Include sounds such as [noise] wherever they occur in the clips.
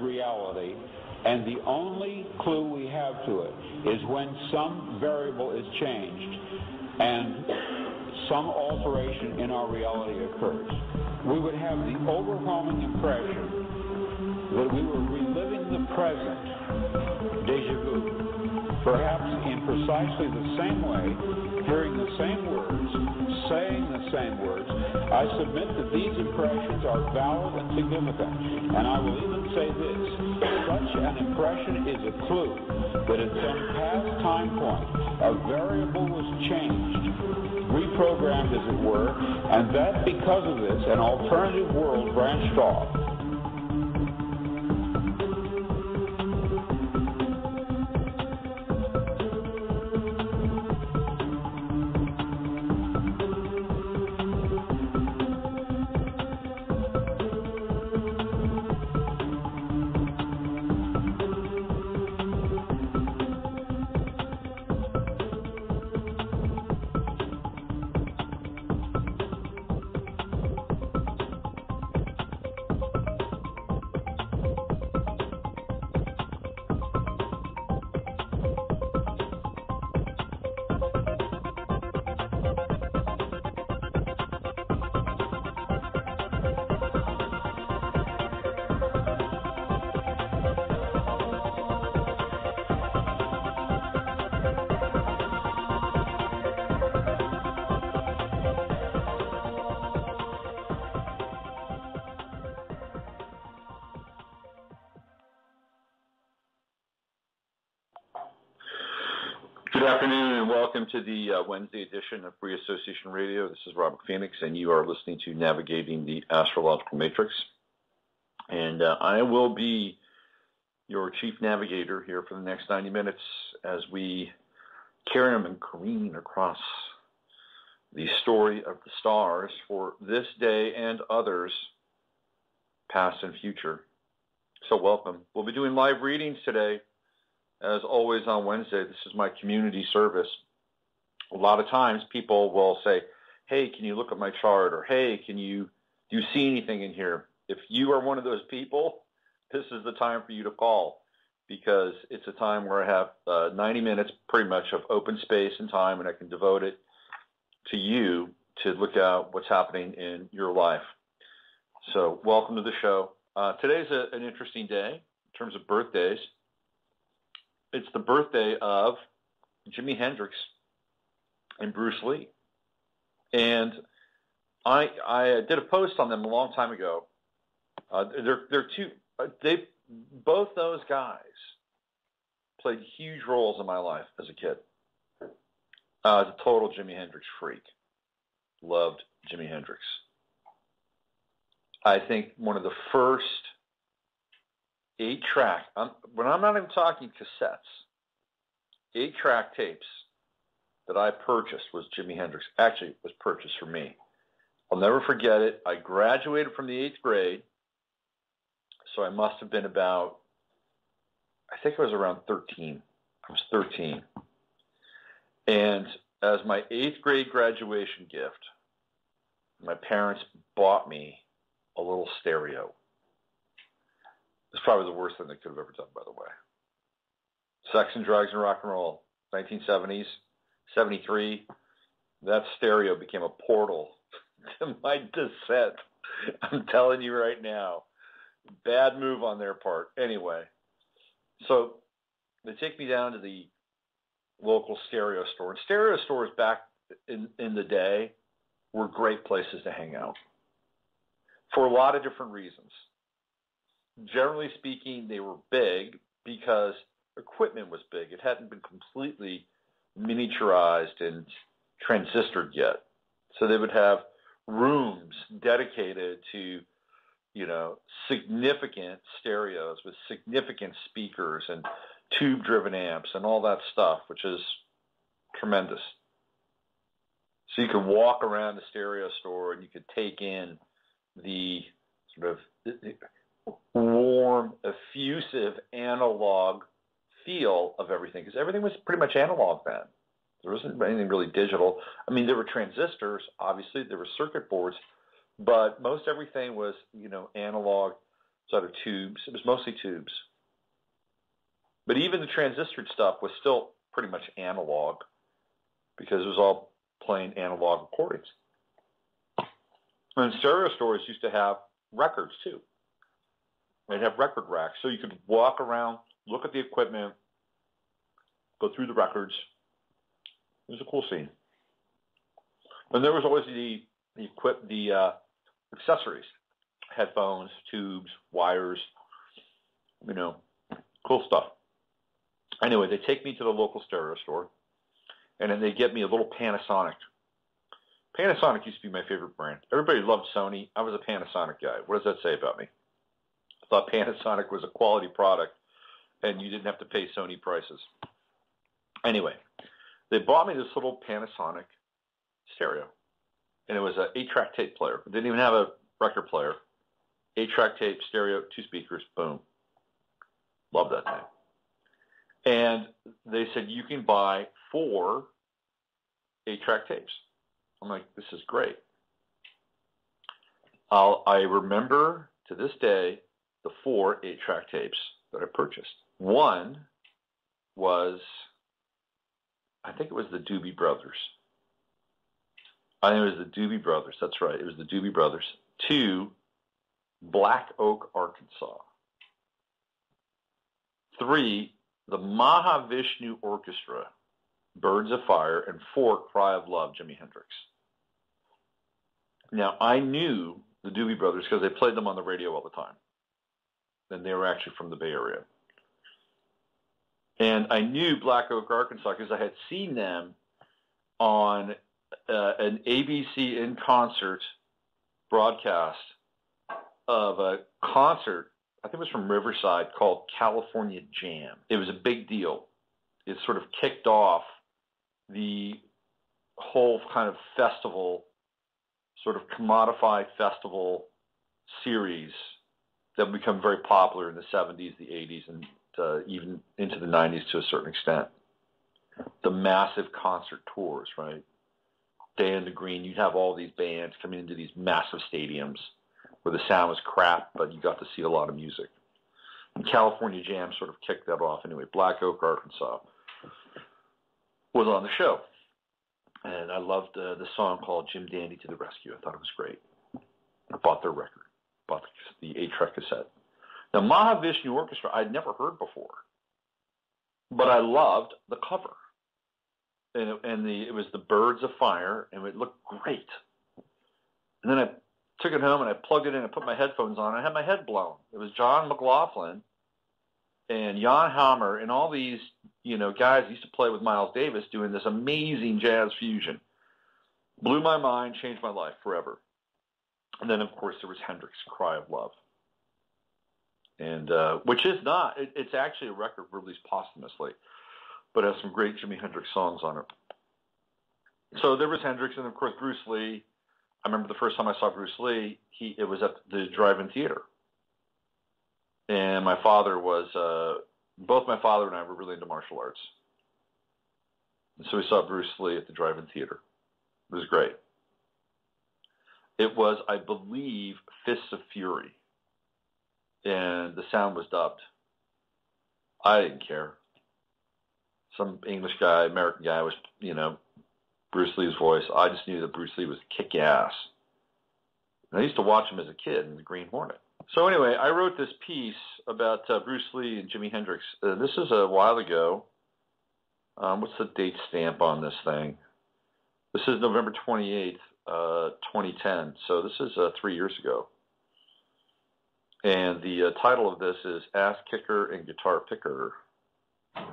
reality and the only clue we have to it is when some variable is changed and some alteration in our reality occurs. We would have the overwhelming impression that we were reliving the present, deja vu, perhaps in precisely the same way, hearing the same words, saying the same words. I submit that these impressions are valid and significant, and I will even say this. Such an impression is a clue that at some past time point, a variable was changed, reprogrammed as it were, and that because of this, an alternative world branched off. To the uh, Wednesday edition of Free Association Radio. This is Robert Phoenix, and you are listening to Navigating the Astrological Matrix. And uh, I will be your chief navigator here for the next 90 minutes as we carry them and careen across the story of the stars for this day and others, past and future. So welcome. We'll be doing live readings today as always on Wednesday, this is my community service a lot of times people will say, hey, can you look at my chart? Or hey, can you, do you see anything in here? If you are one of those people, [laughs] this is the time for you to call because it's a time where I have uh, 90 minutes pretty much of open space and time and I can devote it to you to look at what's happening in your life. So welcome to the show. Uh, today's a, an interesting day in terms of birthdays. It's the birthday of Jimi Hendrix and Bruce Lee. And I I did a post on them a long time ago. Uh, they're they're two uh, they both those guys played huge roles in my life as a kid. Uh, I was a total Jimi Hendrix freak. Loved Jimi Hendrix. I think one of the first eight track, I'm, when I'm not even talking cassettes, eight track tapes that I purchased was Jimi Hendrix. Actually, it was purchased for me. I'll never forget it. I graduated from the eighth grade, so I must have been about, I think I was around 13. I was 13. And as my eighth grade graduation gift, my parents bought me a little stereo. It's probably the worst thing they could have ever done, by the way. Sex and drugs and rock and roll, 1970s. 73, that stereo became a portal [laughs] to my descent. I'm telling you right now. Bad move on their part. Anyway, so they take me down to the local stereo store. And stereo stores back in, in the day were great places to hang out for a lot of different reasons. Generally speaking, they were big because equipment was big. It hadn't been completely miniaturized and transistored yet. So they would have rooms dedicated to, you know, significant stereos with significant speakers and tube driven amps and all that stuff, which is tremendous. So you could walk around the stereo store and you could take in the sort of warm, effusive analog feel of everything because everything was pretty much analog then. There wasn't anything really digital. I mean, there were transistors, obviously, there were circuit boards, but most everything was, you know, analog sort of tubes. It was mostly tubes. But even the transistored stuff was still pretty much analog because it was all playing analog recordings. And stereo stores used to have records too. They'd have record racks, so you could walk around, look at the equipment, go through the records. It was a cool scene. And there was always the the equip the uh, accessories, headphones, tubes, wires, you know, cool stuff. Anyway, they take me to the local stereo store, and then they get me a little Panasonic. Panasonic used to be my favorite brand. Everybody loved Sony. I was a Panasonic guy. What does that say about me? I thought [laughs] Panasonic was a quality product, and you didn't have to pay Sony prices. Anyway, they bought me this little Panasonic stereo, and it was an eight-track tape player. It didn't even have a record player. Eight-track tape, stereo, two speakers, boom. Love that thing. And they said you can buy four eight-track tapes. I'm like, this is great. I'll, I remember to this day the four eight-track tapes that I purchased. One was, I think it was the Doobie Brothers. I think it was the Doobie Brothers. That's right. It was the Doobie Brothers. Two, Black Oak, Arkansas. Three, the Mahavishnu Orchestra, Birds of Fire, and four, Cry of Love, Jimi Hendrix. Now, I knew the Doobie Brothers because they played them on the radio all the time. And they were actually from the Bay Area. And I knew Black Oak, Arkansas because I had seen them on uh, an ABC in concert broadcast of a concert, I think it was from Riverside, called California Jam. It was a big deal. It sort of kicked off the whole kind of festival, sort of commodified festival series that become very popular in the 70s, the 80s, and uh, even into the 90s to a certain extent. The massive concert tours, right? Day in the Green, you'd have all these bands coming into these massive stadiums where the sound was crap, but you got to see a lot of music. And California Jam sort of kicked that off anyway. Black Oak, Arkansas was on the show. And I loved uh, the song called Jim Dandy to the Rescue. I thought it was great. I bought their record, bought the, the eight-track cassette. Now, Mahavishnu Orchestra, I'd never heard before, but I loved the cover. And, it, and the, it was the Birds of Fire, and it looked great. And then I took it home and I plugged it in and put my headphones on. I had my head blown. It was John McLaughlin and Jan Hammer and all these, you know, guys used to play with Miles Davis doing this amazing jazz fusion. Blew my mind, changed my life forever. And then, of course, there was Hendrix' Cry of Love. And uh, which is not, it, it's actually a record released posthumously, but has some great Jimi Hendrix songs on it. So there was Hendrix, and of course Bruce Lee, I remember the first time I saw Bruce Lee, he it was at the drive-in theater, and my father was uh, both my father and I were really into martial arts, and so we saw Bruce Lee at the drive-in theater. It was great. It was, I believe, Fists of Fury, and the sound was dubbed. I didn't care. Some English guy, American guy was, you know, Bruce Lee's voice. I just knew that Bruce Lee was kick ass. And I used to watch him as a kid in the Green Hornet. So anyway, I wrote this piece about uh, Bruce Lee and Jimi Hendrix. Uh, this is a while ago. Um, what's the date stamp on this thing? This is November 28th, uh, 2010. So this is uh, three years ago. And the uh, title of this is Ass Kicker and Guitar Picker. I'm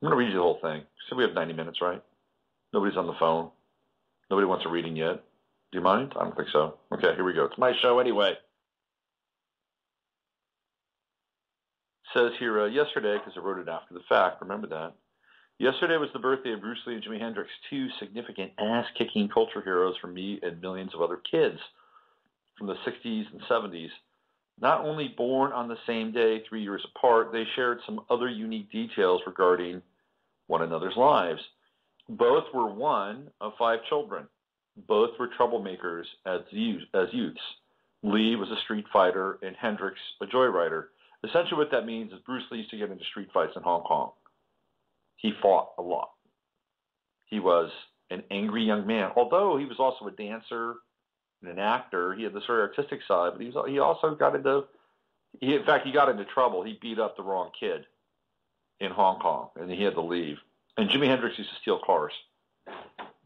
going to read you the whole thing. So we have 90 minutes, right? Nobody's on the phone. Nobody wants a reading yet. Do you mind? I don't think so. Okay, here we go. It's my show anyway. It says here, uh, yesterday, because I wrote it after the fact, remember that. Yesterday was the birthday of Bruce Lee and Jimi Hendrix, two significant ass-kicking culture heroes for me and millions of other kids from the 60s and 70s. Not only born on the same day, three years apart, they shared some other unique details regarding one another's lives. Both were one of five children. Both were troublemakers as, youth, as youths. Lee was a street fighter and Hendrix a joyrider. Essentially, what that means is Bruce Lee used to get into street fights in Hong Kong. He fought a lot. He was an angry young man, although he was also a dancer an actor. He had this very artistic side, but he was he also got into he in fact he got into trouble. He beat up the wrong kid in Hong Kong, and he had to leave. And Jimi Hendrix used to steal cars.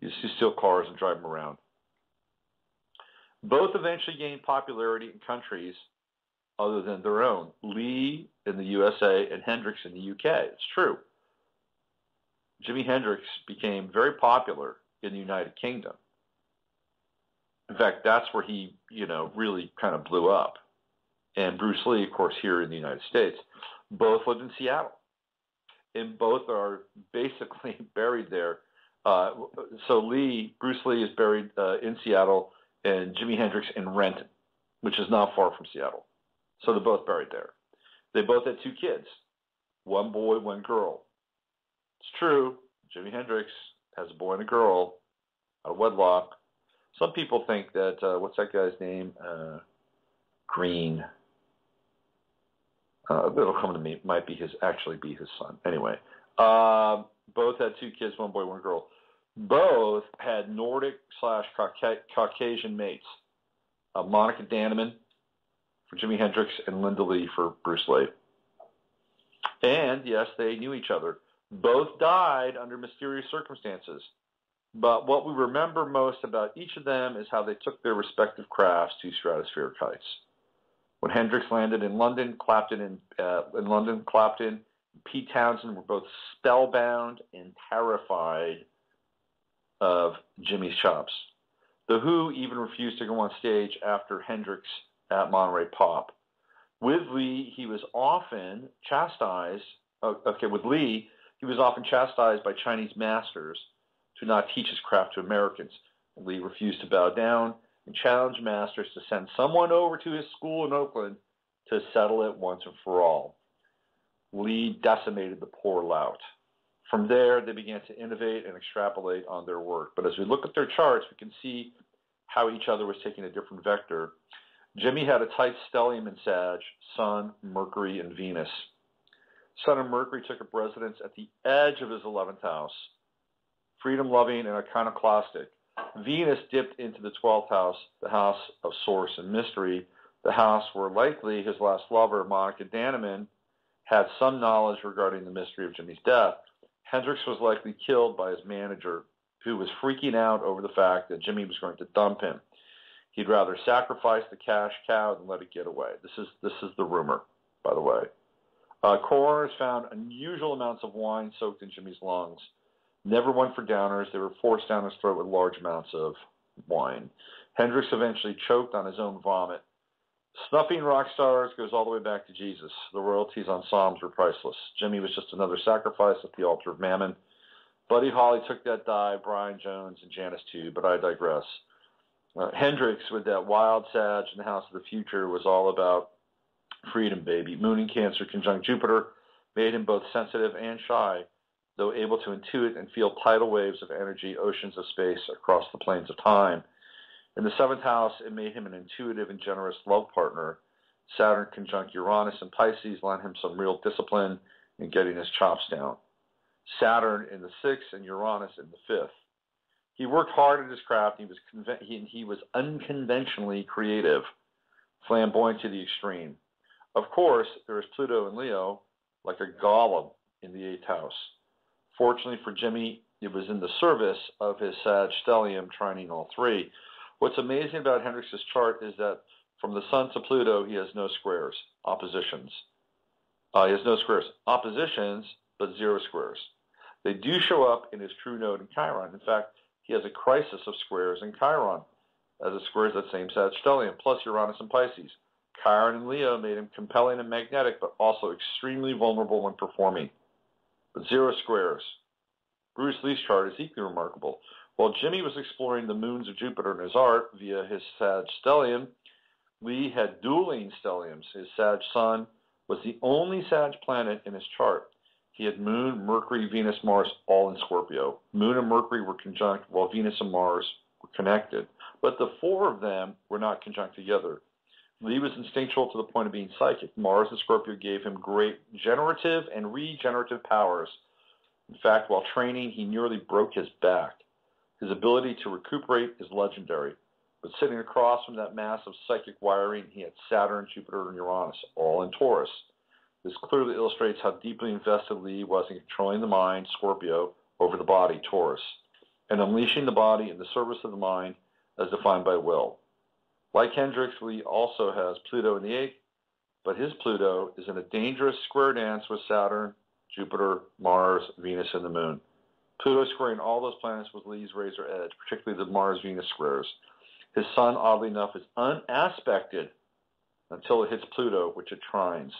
He used to steal cars and drive them around. Both eventually gained popularity in countries other than their own. Lee in the USA and Hendrix in the UK. It's true. Jimi Hendrix became very popular in the United Kingdom. In fact, that's where he, you know, really kind of blew up. And Bruce Lee, of course, here in the United States. Both lived in Seattle. And both are basically [laughs] buried there. Uh, so Lee, Bruce Lee is buried uh, in Seattle, and Jimi Hendrix in Renton, which is not far from Seattle. So they're both buried there. They both had two kids, one boy, one girl. It's true. Jimi Hendrix has a boy and a girl out of wedlock. Some people think that uh, what's that guy's name? Uh, Green. Uh, it'll come to me. Might be his actually be his son. Anyway, uh, both had two kids, one boy, one girl. Both had Nordic slash Caucasian mates. Uh, Monika Dannemann for Jimi Hendrix and Linda Lee for Bruce Lee. And yes, they knew each other. Both died under mysterious circumstances. But what we remember most about each of them is how they took their respective crafts to stratospheric heights. When Hendrix landed in London, Clapton and uh, in London, Clapton, Pete Townshend were both spellbound and terrified of Jimi's chops. The Who even refused to go on stage after Hendrix at Monterey Pop. With Lee, he was often chastised. Uh, okay, with Lee, he was often chastised by Chinese masters to not teach his craft to Americans. Lee refused to bow down and challenged masters to send someone over to his school in Oakland to settle it once and for all. Lee decimated the poor lout. From there, they began to innovate and extrapolate on their work. But as we look at their charts, we can see how each other was taking a different vector. Jimi had a tight stellium in Sag, Sun, Mercury, and Venus. Sun and Mercury took up residence at the edge of his 11th house, freedom loving and iconoclastic. Venus dipped into the 12th house, the house of source and mystery, the house where likely his last lover, Monika Dannemann, had some knowledge regarding the mystery of Jimi's death. Hendrix was likely killed by his manager, who was freaking out over the fact that Jimi was going to dump him. He'd rather sacrifice the cash cow than let it get away. This is this is the rumor, by the way. Uh, coroners found unusual amounts of wine soaked in Jimi's lungs. Never one for downers. They were forced down his throat with large amounts of wine. Hendrix eventually choked on his own vomit. Snuffing rock stars goes all the way back to Jesus. The royalties on Psalms were priceless. Jimi was just another sacrifice at the altar of Mammon. Buddy Holly took that dive, Brian Jones and Janis too, but I digress. Uh, Hendrix, with that wild sage in the House of the Future, was all about freedom, baby. Moon in Cancer conjunct Jupiter made him both sensitive and shy, though able to intuit and feel tidal waves of energy, oceans of space across the planes of time. In the seventh house, it made him an intuitive and generous love partner. Saturn conjunct Uranus and Pisces lent him some real discipline in getting his chops down. Saturn in the sixth and Uranus in the fifth. He worked hard at his craft. He was conven- he, he was unconventionally creative, flamboyant to the extreme. Of course, there is Pluto in Leo, like a golem in the eighth house. Fortunately for Jimi, it was in the service of his Sag stellium trining all three. What's amazing about Hendrix's chart is that from the Sun to Pluto, he has no squares, oppositions. Uh, he has no squares, oppositions, but zero squares. They do show up in his true node in Chiron. In fact, he has a crisis of squares in Chiron, as it squares that same Sag stellium, plus Uranus and Pisces. Chiron and Leo made him compelling and magnetic, but also extremely vulnerable when performing. But zero squares. Bruce Lee's chart is equally remarkable. While Jimi was exploring the moons of Jupiter in his art via his Sag stellium, Lee had dueling stelliums. His Sag Sun was the only Sag planet in his chart. He had Moon, Mercury, Venus, Mars all in Scorpio. Moon and Mercury were conjunct, while Venus and Mars were connected. But the four of them were not conjunct together. Lee was instinctual to the point of being psychic. Mars and Scorpio gave him great generative and regenerative powers. In fact, while training, he nearly broke his back. His ability to recuperate is legendary. But sitting across from that mass of psychic wiring, he had Saturn, Jupiter, and Uranus, all in Taurus. This clearly illustrates how deeply invested Lee was in controlling the mind, Scorpio, over the body, Taurus, and unleashing the body in the service of the mind as defined by will. Like Hendrix, Lee also has Pluto in the eighth, but his Pluto is in a dangerous square dance with Saturn, Jupiter, Mars, Venus, and the Moon. Pluto squaring all those planets with Lee's razor edge, particularly the Mars-Venus squares. His sun, oddly enough, is unaspected until it hits Pluto, which it trines.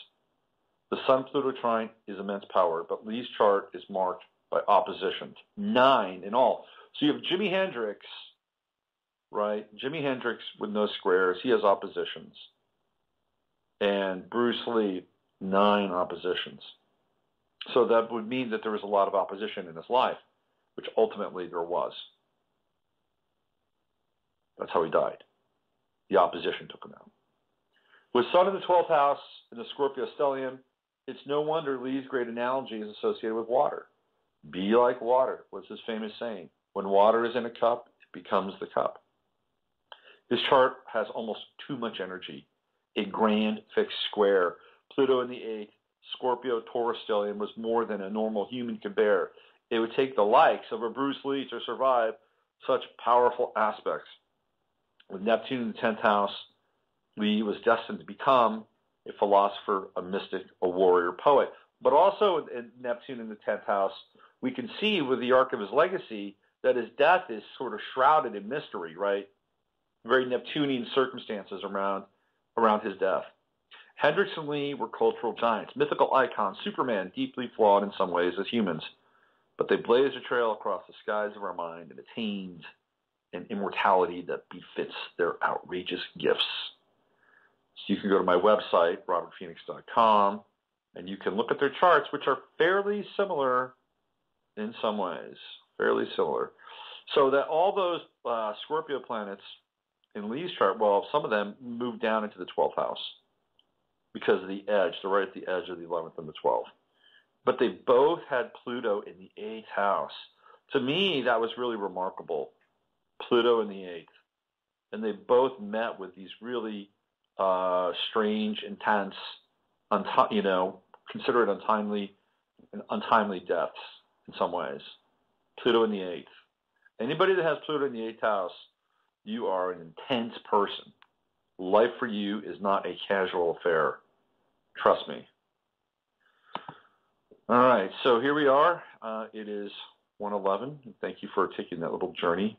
The Sun-Pluto trine is immense power, but Lee's chart is marked by oppositions, nine in all. So you have Jimi Hendrix, right? Jimi Hendrix with no squares, he has oppositions. And Bruce Lee, nine oppositions. So that would mean that there was a lot of opposition in his life, which ultimately there was. That's how he died. The opposition took him out. With Sun in the 12th house in the Scorpio stellium, it's no wonder Lee's great analogy is associated with water. Be like water was his famous saying. When water is in a cup, it becomes the cup. His chart has almost too much energy. A grand fixed square. Pluto in the eighth, Scorpio Taurus stellium was more than a normal human could bear. It would take the likes of a Bruce Lee to survive such powerful aspects. With Neptune in the 10th house, Lee was destined to become a philosopher, a mystic, a warrior, poet. But also in Neptune in the 10th house, we can see with the arc of his legacy that his death is sort of shrouded in mystery, right? Very Neptunian circumstances around, around his death. Hendrix and Lee were cultural giants, mythical icons, Superman, deeply flawed in some ways as humans. But they blazed a trail across the skies of our mind and attained an immortality that befits their outrageous gifts. So you can go to my website, robertphoenix.com, and you can look at their charts, which are fairly similar in some ways, fairly similar. So that all those uh, Scorpio planets in Lee's chart, well, some of them moved down into the 12th house because of the edge. They're right at the edge of the 11th and the 12th. But they both had Pluto in the 8th house. To me, that was really remarkable. Pluto in the 8th. And they both met with these really uh, strange, intense, unti- you know, consider it untimely, untimely deaths in some ways. Pluto in the eighth. Anybody that has Pluto in the eighth house, you are an intense person. Life for you is not a casual affair. Trust me. All right, so here we are. Uh, it is 111. Thank you for taking that little journey.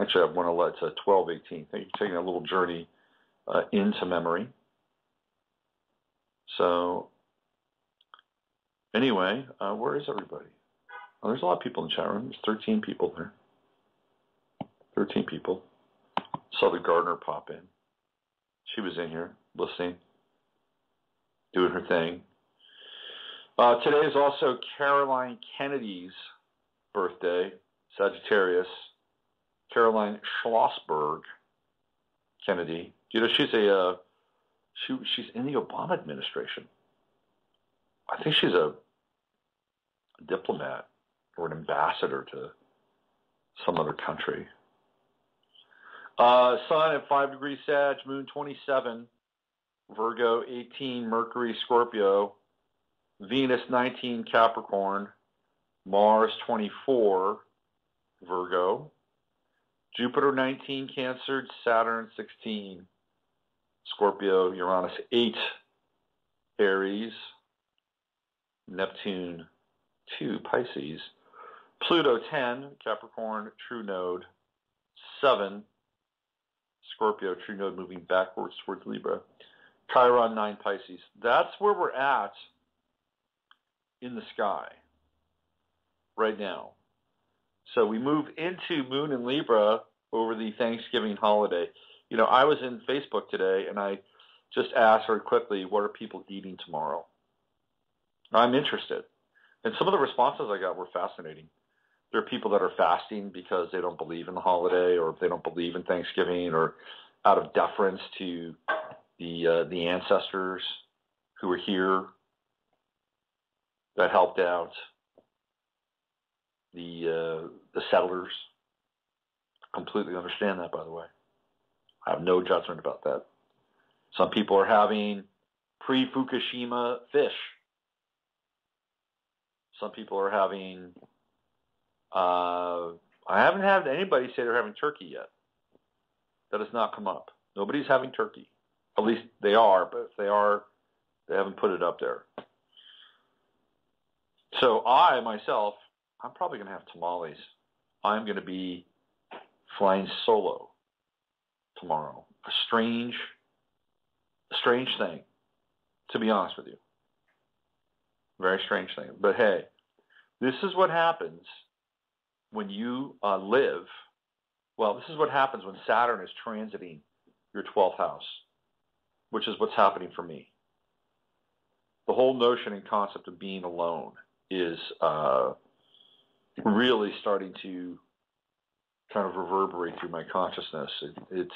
Actually, I have 111. It's a 1218. Thank you for taking that little journey uh, into memory. So anyway, uh, where is everybody? Oh, there's a lot of people in the chat room. There's 13 people there. 13 people. Saw the gardener pop in. She was in here listening, doing her thing. Uh, today is also Caroline Kennedy's birthday, Sagittarius. Caroline Schlossberg Kennedy. You know, she's a uh, she, she's in the Obama administration. I think she's a, a diplomat or an ambassador to some other country. Uh, Sun at 5 degrees Sag, Moon 27, Virgo 18, Mercury Scorpio, Venus 19, Capricorn, Mars 24, Virgo, Jupiter 19, Cancer, Saturn 16, Scorpio, Uranus 8, Aries, Neptune 2, Pisces, Pluto 10, Capricorn, True Node 7, Scorpio, True Node moving backwards towards Libra, Chiron 9, Pisces. That's where we're at in the sky right now. So we move into Moon and Libra over the Thanksgiving holiday you know, I was in Facebook today and I just asked very quickly, what are people eating tomorrow? I'm interested. And some of the responses I got were fascinating. There are people that are fasting because they don't believe in the holiday or they don't believe in Thanksgiving or out of deference to the uh, the ancestors who were here that helped out the uh, the settlers. Completely understand that, by the way. I have no judgment about that. Some people are having pre-Fukushima fish. Some people are having. Uh, I haven't had anybody say they're having turkey yet. That has not come up. Nobody's having turkey. At least they are, but if they are, they haven't put it up there. So I myself, I'm probably going to have tamales. I'm going to be flying solo tomorrow. A strange, a strange thing, to be honest with you. Very strange thing. But hey, this is what happens when you uh, live. Well, this is what happens when Saturn is transiting your 12th house, which is what's happening for me. The whole notion and concept of being alone is uh, really starting to kind of reverberate through my consciousness. It, it's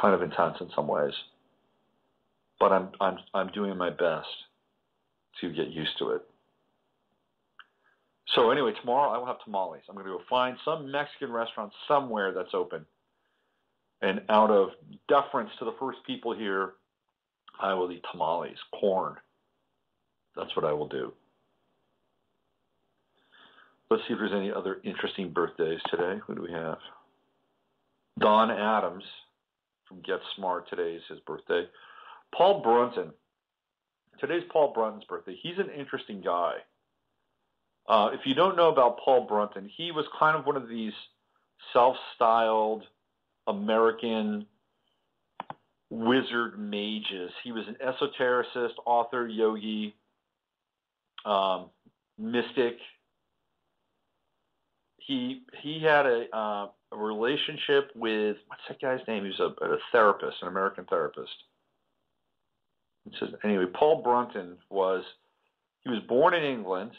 kind of intense in some ways, but I'm I'm I'm doing my best to get used to it. So anyway, tomorrow I will have tamales. I'm going to go find some Mexican restaurant somewhere that's open, and out of deference to the first people here, I will eat tamales, corn. That's what I will do. Let's see if there's any other interesting birthdays today. Who do we have? Don Adams from Get Smart. Today is his birthday. Paul Brunton. Today's Paul Brunton's birthday. He's an interesting guy. Uh, if you don't know about Paul Brunton, he was kind of one of these self-styled American wizard mages. He was an esotericist, author, yogi, um, mystic, he he had a uh, a relationship with what's that guy's name? He's a, a therapist, an American therapist. It says anyway. Paul Brunton was he was born in England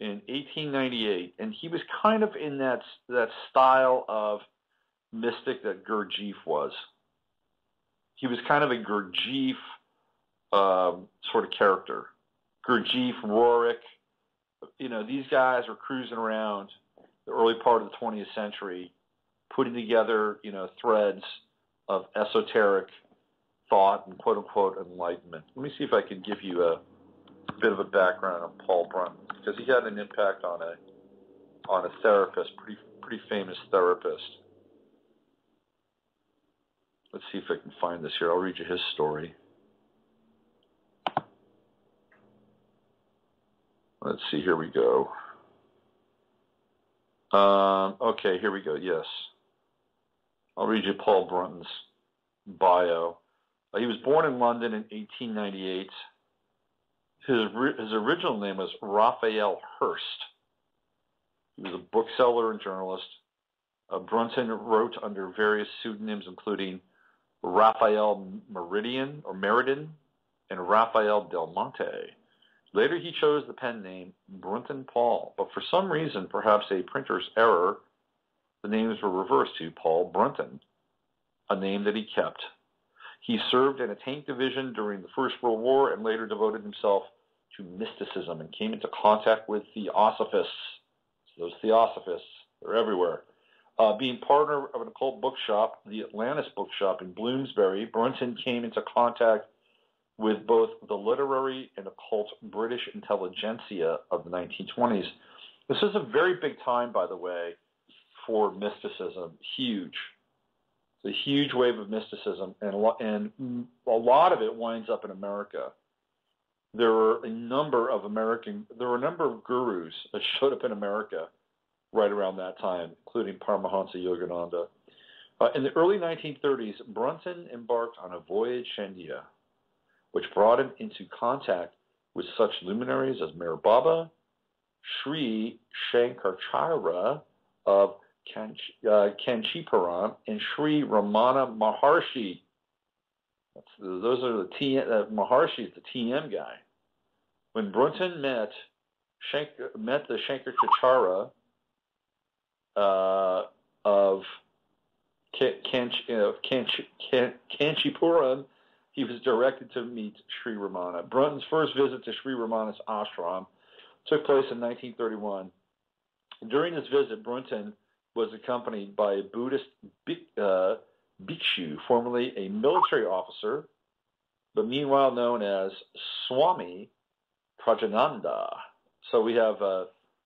in 1898, and he was kind of in that that style of mystic that Gurdjieff was. He was kind of a Gurdjieff um, sort of character. Gurdjieff, Roerich, you know, these guys were cruising around the early part of the 20th century, putting together, you know, threads of esoteric thought and quote unquote enlightenment. Let me see if I can give you a, bit of a background on Paul Brunton because he had an impact on a on a therapist, pretty pretty famous therapist. Let's see if I can find this here. I'll read you his story. Let's see, here we go. Um, okay, here we go. Yes. I'll read you Paul Brunton's bio. Uh, he was born in London in 1898. His, his original name was Raphael Hurst. He was a bookseller and journalist. Uh, Brunton wrote under various pseudonyms, including Raphael Meridian or Meriden and Raphael Del Monte. Later he chose the pen name Brunton Paul, but for some reason, perhaps a printer's error, the names were reversed to Paul Brunton, a name that he kept. He served in a tank division during the First World War and later devoted himself to mysticism and came into contact with theosophists. So those theosophists, they're everywhere. Uh, being partner of an occult bookshop, the Atlantis Bookshop in Bloomsbury, Brunton came into contact with both the literary and occult British intelligentsia of the 1920s. This is a very big time, by the way, for mysticism. Huge. It's a huge wave of mysticism, and a lot, and a lot of it winds up in America. There were a number of American, there were a number of gurus that [laughs] showed up in America right around that time, including Paramahansa Yogananda. Uh, in the early 1930s, Brunton embarked on a voyage to India which brought him into contact with such luminaries as Meher Baba, Sri Shankaracharya of Kanch, uh, Kanchipuram, and Sri Ramana Maharshi. Those are the T, uh, Maharshi is the TM guy. When Brunton met Shank, met the Shankaracharya, uh, of Kanchipuram, he was directed to meet Sri Ramana. Brunton's first visit to Sri Ramana's ashram took place in 1931. During this visit, Brunton was accompanied by a Buddhist uh, bhikshu, formerly a military officer, but meanwhile known as Swami Prajananda. So we have uh,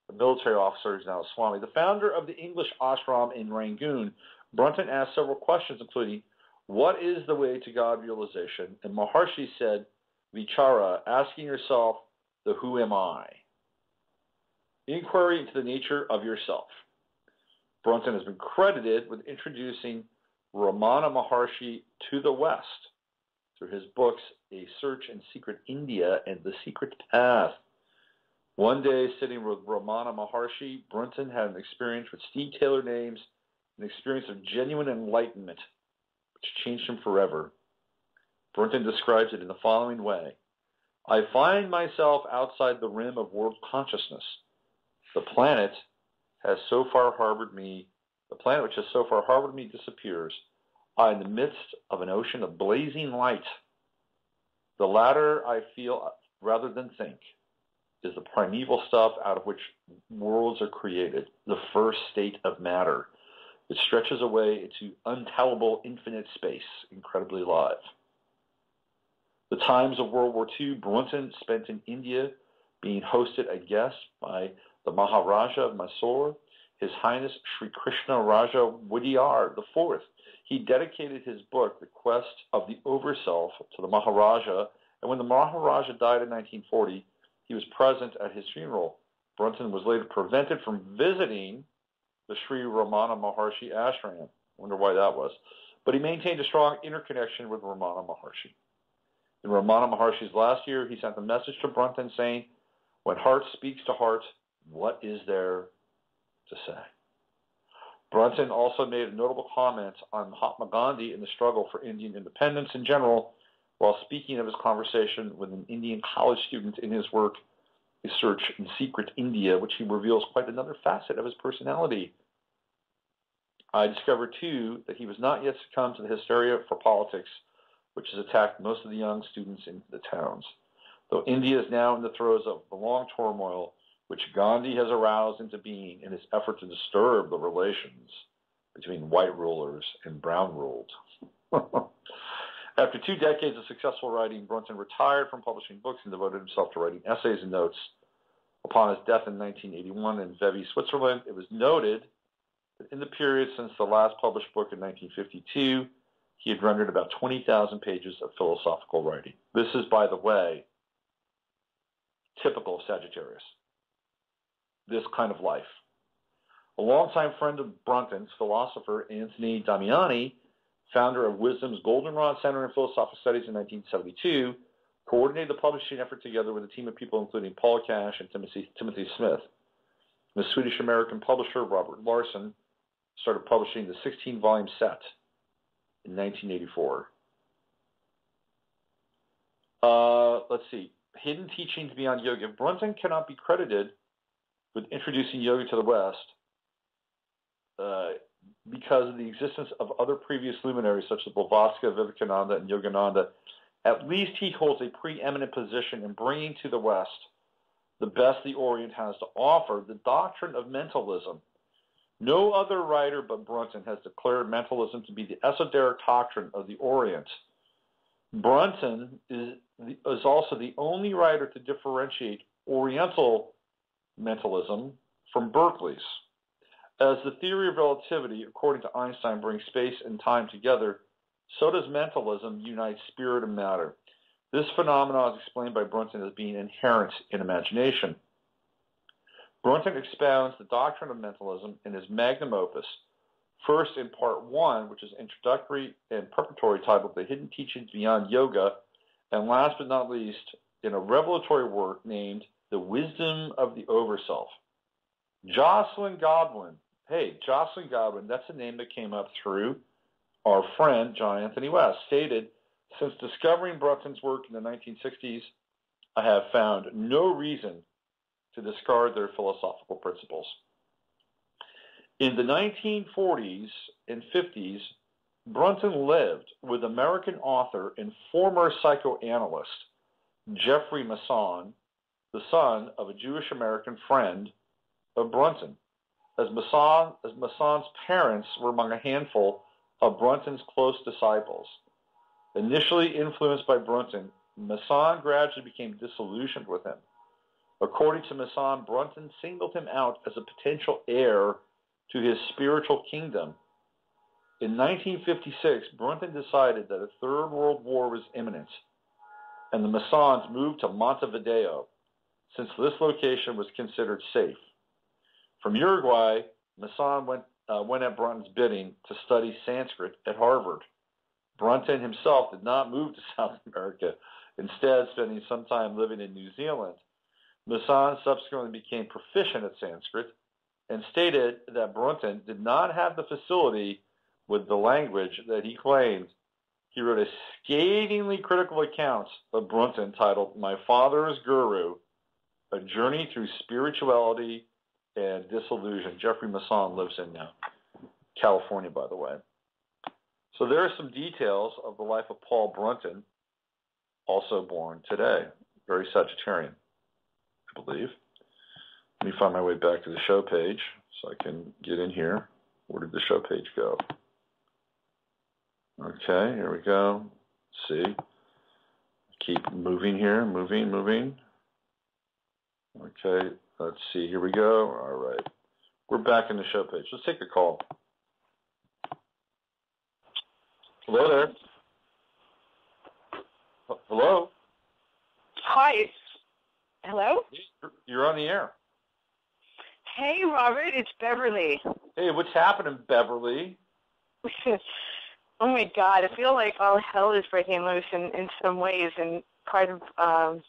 a military officer who's now a Swami. The founder of the English ashram in Rangoon, Brunton asked several questions, including, what is the way to God realization? And Maharshi said, Vichara, asking yourself the who am I? Inquiry into the nature of yourself. Brunton has been credited with introducing Ramana Maharshi to the West through his books A Search in Secret India and The Secret Path. One day, sitting with Ramana Maharshi, Brunton had an experience with Steve Taylor names, an experience of genuine enlightenment, which changed him forever. Brunton describes it in the following way I find myself outside the rim of world consciousness. The planet has so far harbored me, the planet which has so far harbored me disappears. I, in the midst of an ocean of blazing light. The latter I feel rather than think is the primeval stuff out of which worlds are created, the first state of matter. It stretches away into untellable infinite space, incredibly live. The times of World War II, Brunton spent in India being hosted a guest by the Maharaja of Mysore, His Highness Sri Krishna Raja Wodeyar IV. He dedicated his book, The Quest of the Overself, to the Maharaja, and when the Maharaja died in 1940, he was present at his funeral. Brunton was later prevented from visiting the Sri Ramana Maharshi ashram. Wonder why that was. But he maintained a strong interconnection with Ramana Maharshi. In Ramana Maharshi's last year, he sent a message to Brunton saying, When heart speaks to heart, what is there to say? Brunton also made notable comments on Mahatma Gandhi and the struggle for Indian independence in general while speaking of his conversation with an Indian college student in his work, A Search in Secret India, which he reveals quite another facet of his personality. I discovered, too, that he was not yet succumbed to the hysteria for politics, which has attacked most of the young students in the towns. Though India is now in the throes of the long turmoil which Gandhi has aroused into being in his effort to disturb the relations between white rulers and brown ruled. [laughs] After two decades of successful writing, Brunton retired from publishing books and devoted himself to writing essays and notes. Upon his death in 1981 in Vevey, Switzerland, it was noted that in the period since the last published book in 1952, he had rendered about 20,000 pages of philosophical writing. This is, by the way, typical of Sagittarius this kind of life. A longtime friend of Brunton's, philosopher Anthony Damiani, founder of Wisdom's Goldenrod Center in Philosophical Studies in 1972, coordinated the publishing effort together with a team of people including Paul Cash and Timothy, Timothy Smith. The Swedish American publisher Robert Larson started publishing the 16 volume set in 1984. Uh, let's see. Hidden Teachings Beyond Yoga. Brunton cannot be credited with introducing yoga to the West uh, because of the existence of other previous luminaries such as Blavatsky, Vivekananda, and Yogananda. At least he holds a preeminent position in bringing to the West the best the Orient has to offer, the doctrine of mentalism. No other writer but Brunton has declared mentalism to be the esoteric doctrine of the Orient. Brunton is, is also the only writer to differentiate Oriental mentalism from Berkeley's. As the theory of relativity, according to Einstein, brings space and time together, so does mentalism unite spirit and matter. This phenomenon is explained by Brunton as being inherent in imagination. Brunton expounds the doctrine of mentalism in his magnum opus, first in part one, which is introductory and preparatory titled The Hidden Teachings Beyond Yoga, and last but not least, in a revelatory work named the wisdom of the overself. Jocelyn Godwin. Hey, Jocelyn Godwin, that's a name that came up through our friend John Anthony West, stated, Since discovering Brunton's work in the 1960s, I have found no reason to discard their philosophical principles. In the 1940s and 50s, Brunton lived with American author and former psychoanalyst Jeffrey Masson, the son of a Jewish American friend of Brunton. As, Masson, as Masson's parents were among a handful of Brunton's close disciples. Initially influenced by Brunton, Masson gradually became disillusioned with him. According to Masson, Brunton singled him out as a potential heir to his spiritual kingdom. In 1956, Brunton decided that a third world war was imminent, and the Massons moved to Montevideo, since this location was considered safe. From Uruguay, Masson went, uh, went at Brunton's bidding to study Sanskrit at Harvard. Brunton himself did not move to [laughs] South America, instead spending some time living in New Zealand. Masson subsequently became proficient at Sanskrit and stated that Brunton did not have the facility with the language that he claimed. He wrote a scathingly critical account of Brunton titled My Father's Guru, A Journey Through Spirituality and Disillusion. Jeffrey Masson lives in uh, California, by the way. So there are some details of the life of Paul Brunton, also born today, very Sagittarian, I believe. Let me find my way back to the show page so I can get in here. Where did the show page go? Okay, here we go. Let's see. Keep moving here, moving, moving. Okay, let's see. Here we go. All right. We're back in the show page. Let's take a call. Hello there. Hello? Hi. Hello? You're on the air. Hey, Robert, it's Beverly. Hey, what's happening, Beverly? [laughs] oh my God, I feel like all hell is breaking loose in, in some ways And part of um,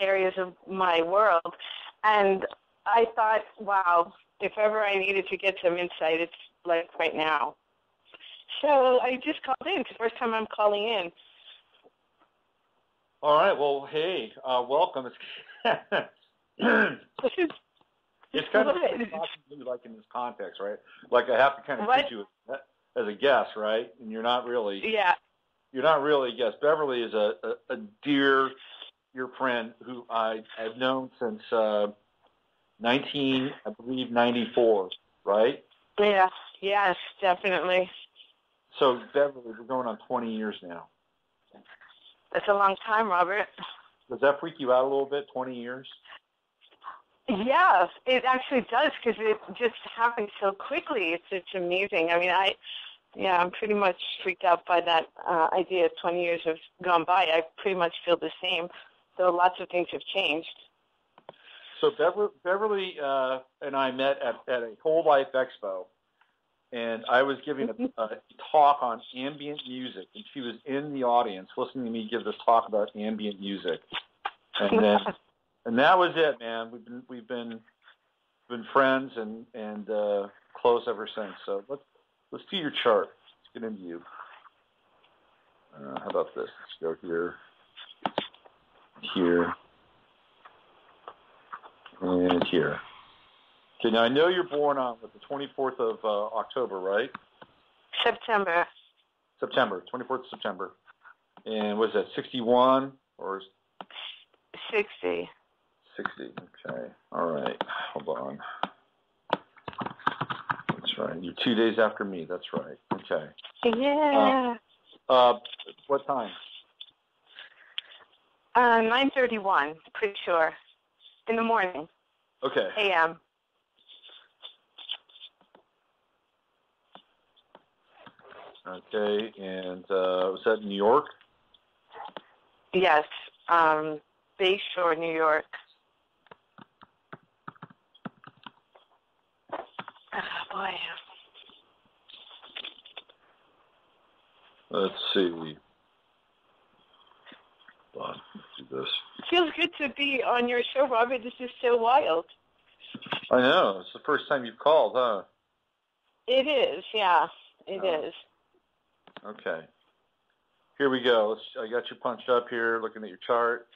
areas of my world. And I thought, wow, if ever I needed to get some insight, it's like right now. So I just called in. It's the first time I'm calling in. All right. Well, hey, uh, welcome. this is [laughs] it's kind of like in this context, right? Like I have to kind of what? treat you as a guest, right? And you're not really. Yeah. You're not really a guest. Beverly is a, a, a dear, dear friend who I have known since uh, 19, I believe, 94, right? Yeah. Yes, definitely. So Beverly, we're going on 20 years now. That's a long time, Robert. Does that freak you out a little bit? 20 years? Yes, it actually does because it just happened so quickly. It's it's amazing. I mean, I yeah, I'm pretty much freaked out by that uh, idea. Twenty years have gone by. I pretty much feel the same, though lots of things have changed. So Beverly, Beverly uh, and I met at, at a Whole Life Expo, and I was giving a, a talk on ambient music, and she was in the audience listening to me give this talk about ambient music, and then. [laughs] and that was it, man. We've been we've been been friends and and uh, close ever since. So let's let's do your chart. Let's get into you. Uh, how about this? Let's go here, here, and here. Okay, now I know you're born on the 24th of uh, October, right? September. September, 24th of September. And was that 61 or 60? 60. Okay. All right. Hold on. That's right. You're two days after me. That's right. Okay. Yeah. Uh, uh what time? Uh, 9:31. Pretty sure. In the morning. Okay. A.M. Okay. And uh, was that New York? Yes. Um, Bayshore, New York. Oh, boy. Let's see. Hold on. This. Feels good to be on your show, Robert. This is so wild. I know. It's the first time you've called, huh? It is, yeah. it Oh. is. Okay. Here we go. Let's, I got you punched up here, looking at your chart.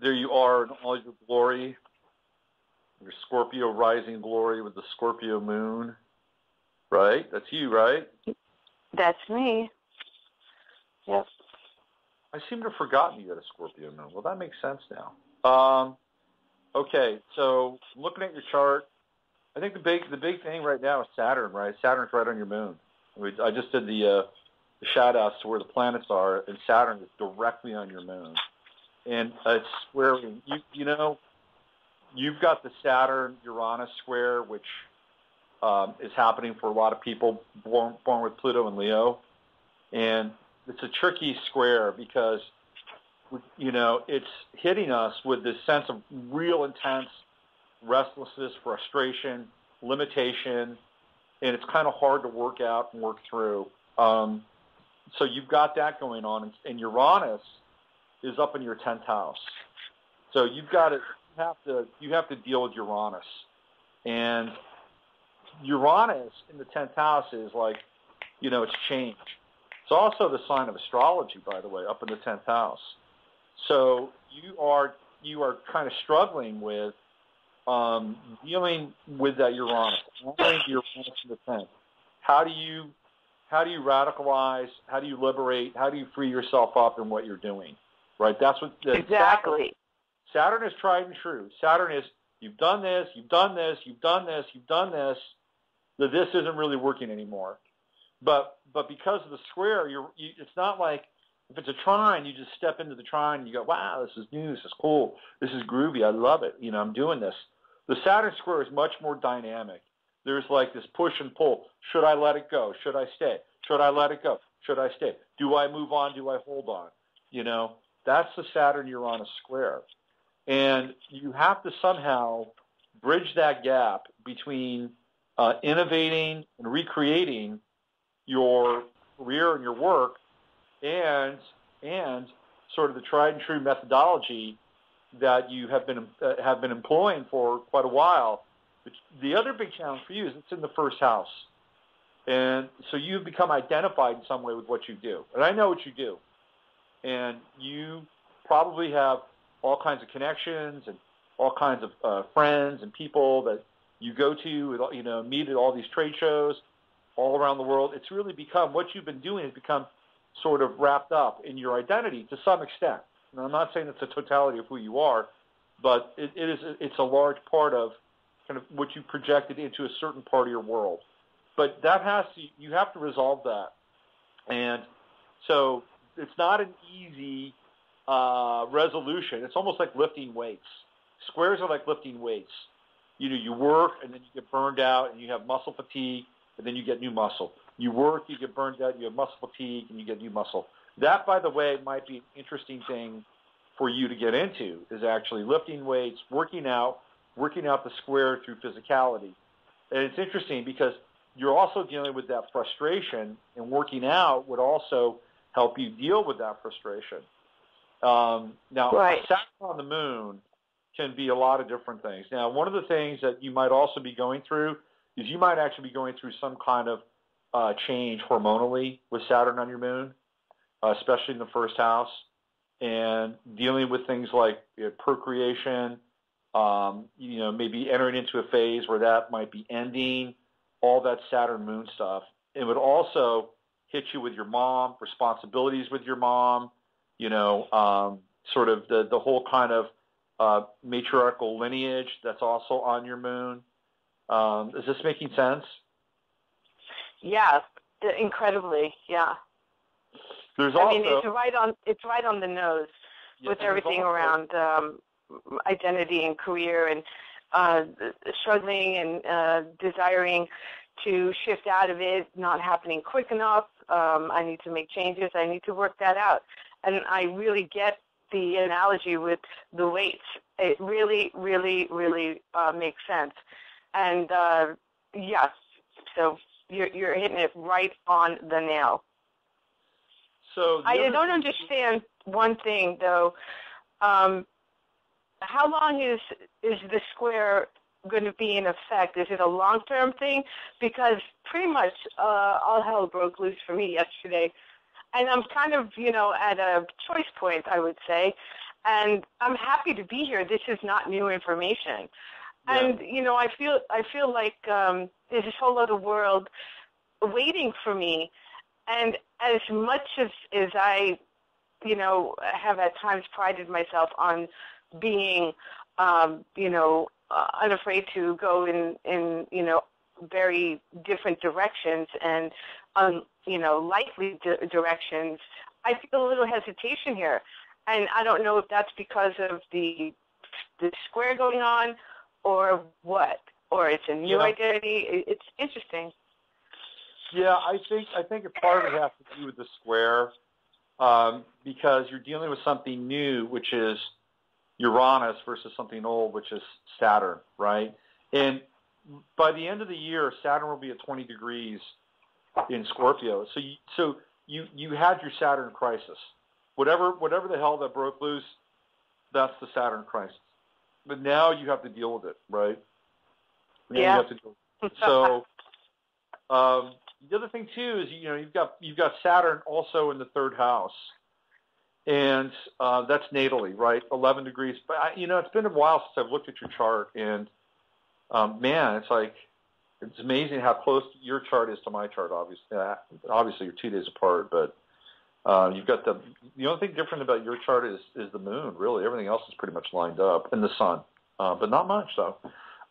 There you are in all your glory. Your Scorpio rising glory with the Scorpio moon. right? That's you, right? That's me. Yep. I seem to have forgotten you had a Scorpio moon. Well, that makes sense now. Um, okay, so looking at your chart, I think the big the big thing right now is Saturn, right? Saturn's right on your moon. We, I just did the, uh, the shout outs to where the planets are, and Saturn is directly on your moon. And it's where you you know you've got the Saturn Uranus square, which um, is happening for a lot of people born born with Pluto and Leo, and it's a tricky square because you know it's hitting us with this sense of real intense restlessness, frustration, limitation, and it's kind of hard to work out and work through. Um, so you've got that going on, and Uranus is up in your tenth house. So you've got to have to you have to deal with Uranus, and Uranus in the tenth house is like, you know, it's change. It's also the sign of astrology, by the way, up in the tenth house. So you are you are kind of struggling with um, dealing with that Uranus, Uranus in the tenth. How do you how do you radicalize? How do you liberate? How do you free yourself up in what you're doing? Right. That's what exactly. Saturn, Saturn is tried and true. Saturn is you've done this, you've done this, you've done this, you've done this. That this isn't really working anymore. But but because of the square, you're you, it's not like if it's a trine, you just step into the trine and you go, wow, this is new, this is cool, this is groovy, I love it. You know, I'm doing this. The Saturn square is much more dynamic. There's like this push and pull. Should I let it go? Should I stay? Should I let it go? Should I stay? Do I move on? Do I hold on? You know, that's the Saturn Uranus square. And you have to somehow bridge that gap between uh, innovating and recreating your career and your work and and sort of the tried and true methodology that you have been uh, have been employing for quite a while. The other big challenge for you is it's in the first house, and so you've become identified in some way with what you do. And I know what you do, and you probably have all kinds of connections and all kinds of uh, friends and people that you go to, you know, meet at all these trade shows all around the world. It's really become what you've been doing has become sort of wrapped up in your identity to some extent. And I'm not saying it's the totality of who you are, but it, it is it's a large part of kind of what you projected into a certain part of your world. But that has to you have to resolve that, and so it's not an easy uh, resolution. It's almost like lifting weights. Squares are like lifting weights. You know, you work and then you get burned out and you have muscle fatigue and then you get new muscle. You work, you get burned out, you have muscle fatigue, and you get new muscle. That, by the way, might be an interesting thing for you to get into is actually lifting weights, working out, working out the square through physicality. And it's interesting because you're also dealing with that frustration, and working out would also help you deal with that frustration. Um, now, right. On the moon can be a lot of different things. Now, one of the things that you might also be going through is you might actually be going through some kind of uh, change hormonally with Saturn on your moon, uh, especially in the first house, and dealing with things like you know, procreation, um, you know, maybe entering into a phase where that might be ending, all that Saturn moon stuff. It would also hit you with your mom, responsibilities with your mom, you know, um, sort of the, the whole kind of uh, matriarchal lineage that's also on your moon. Um, is this making sense? Yeah, incredibly. Yeah. There's also. I mean, it's right on. It's right on the nose yeah, with everything also, around um, identity and career and uh, struggling and uh, desiring to shift out of it, not happening quick enough. Um, I need to make changes. I need to work that out. And I really get the analogy with the weights. It really, really, really uh, makes sense. And uh, yes, so you're, you're hitting it right on the nail. So I don't understand one thing though. Um, how long is is the square going to be in effect? Is it a long term thing? Because pretty much uh, all hell broke loose for me yesterday, and I'm kind of you know at a choice point, I would say, and I'm happy to be here. This is not new information. And you know, I feel I feel like um, there's this whole other world waiting for me. And as much as, as I, you know, have at times prided myself on being, um, you know, uh, unafraid to go in, in, you know, very different directions and, um, you know, likely di- directions, I feel a little hesitation here. And I don't know if that's because of the the square going on or what, or it's a new Yeah. identity. It's interesting. Yeah, I think I think a part of it has to do with the square, um, because you're dealing with something new, which is Uranus, versus something old, which is Saturn, right? And by the end of the year, Saturn will be at 20 degrees in Scorpio. So you, so you you had your Saturn crisis. Whatever whatever the hell that broke loose, that's the Saturn crisis. But now you have to deal with it, right? Now Yeah. You have to deal so um, the other thing too is you know you've got you've got Saturn also in the third house, and uh, that's natally right, eleven degrees. But I, you know it's been a while since I've looked at your chart, and um, man, it's like it's amazing how close your chart is to my chart. Obviously, uh, obviously you're two days apart, but uh, you've got the the only thing different about your chart is is the moon. Really, everything else is pretty much lined up, and the sun, uh, but not much though.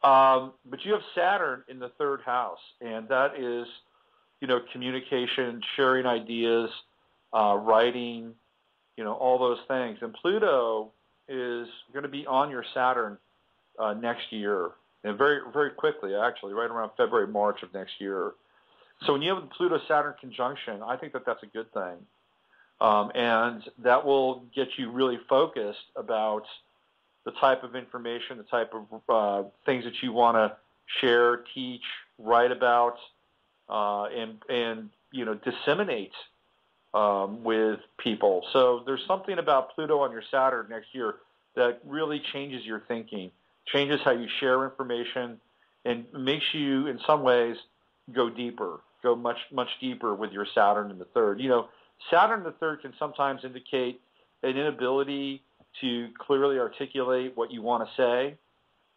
Um, but you have Saturn in the third house, and that is, you know, communication, sharing ideas, uh, writing, you know, all those things. And Pluto is going to be on your Saturn uh, next year, and very, very quickly, actually, right around February, March of next year. So when you have the Pluto-Saturn conjunction, I think that that's a good thing, um, and that will get you really focused about the type of information, the type of uh, things that you want to share, teach, write about, uh, and and you know disseminate um, with people. So there's something about Pluto on your Saturn next year that really changes your thinking, changes how you share information, and makes you in some ways go deeper, go much much deeper with your Saturn in the third. You know, Saturn the third can sometimes indicate an inability to clearly articulate what you want to say,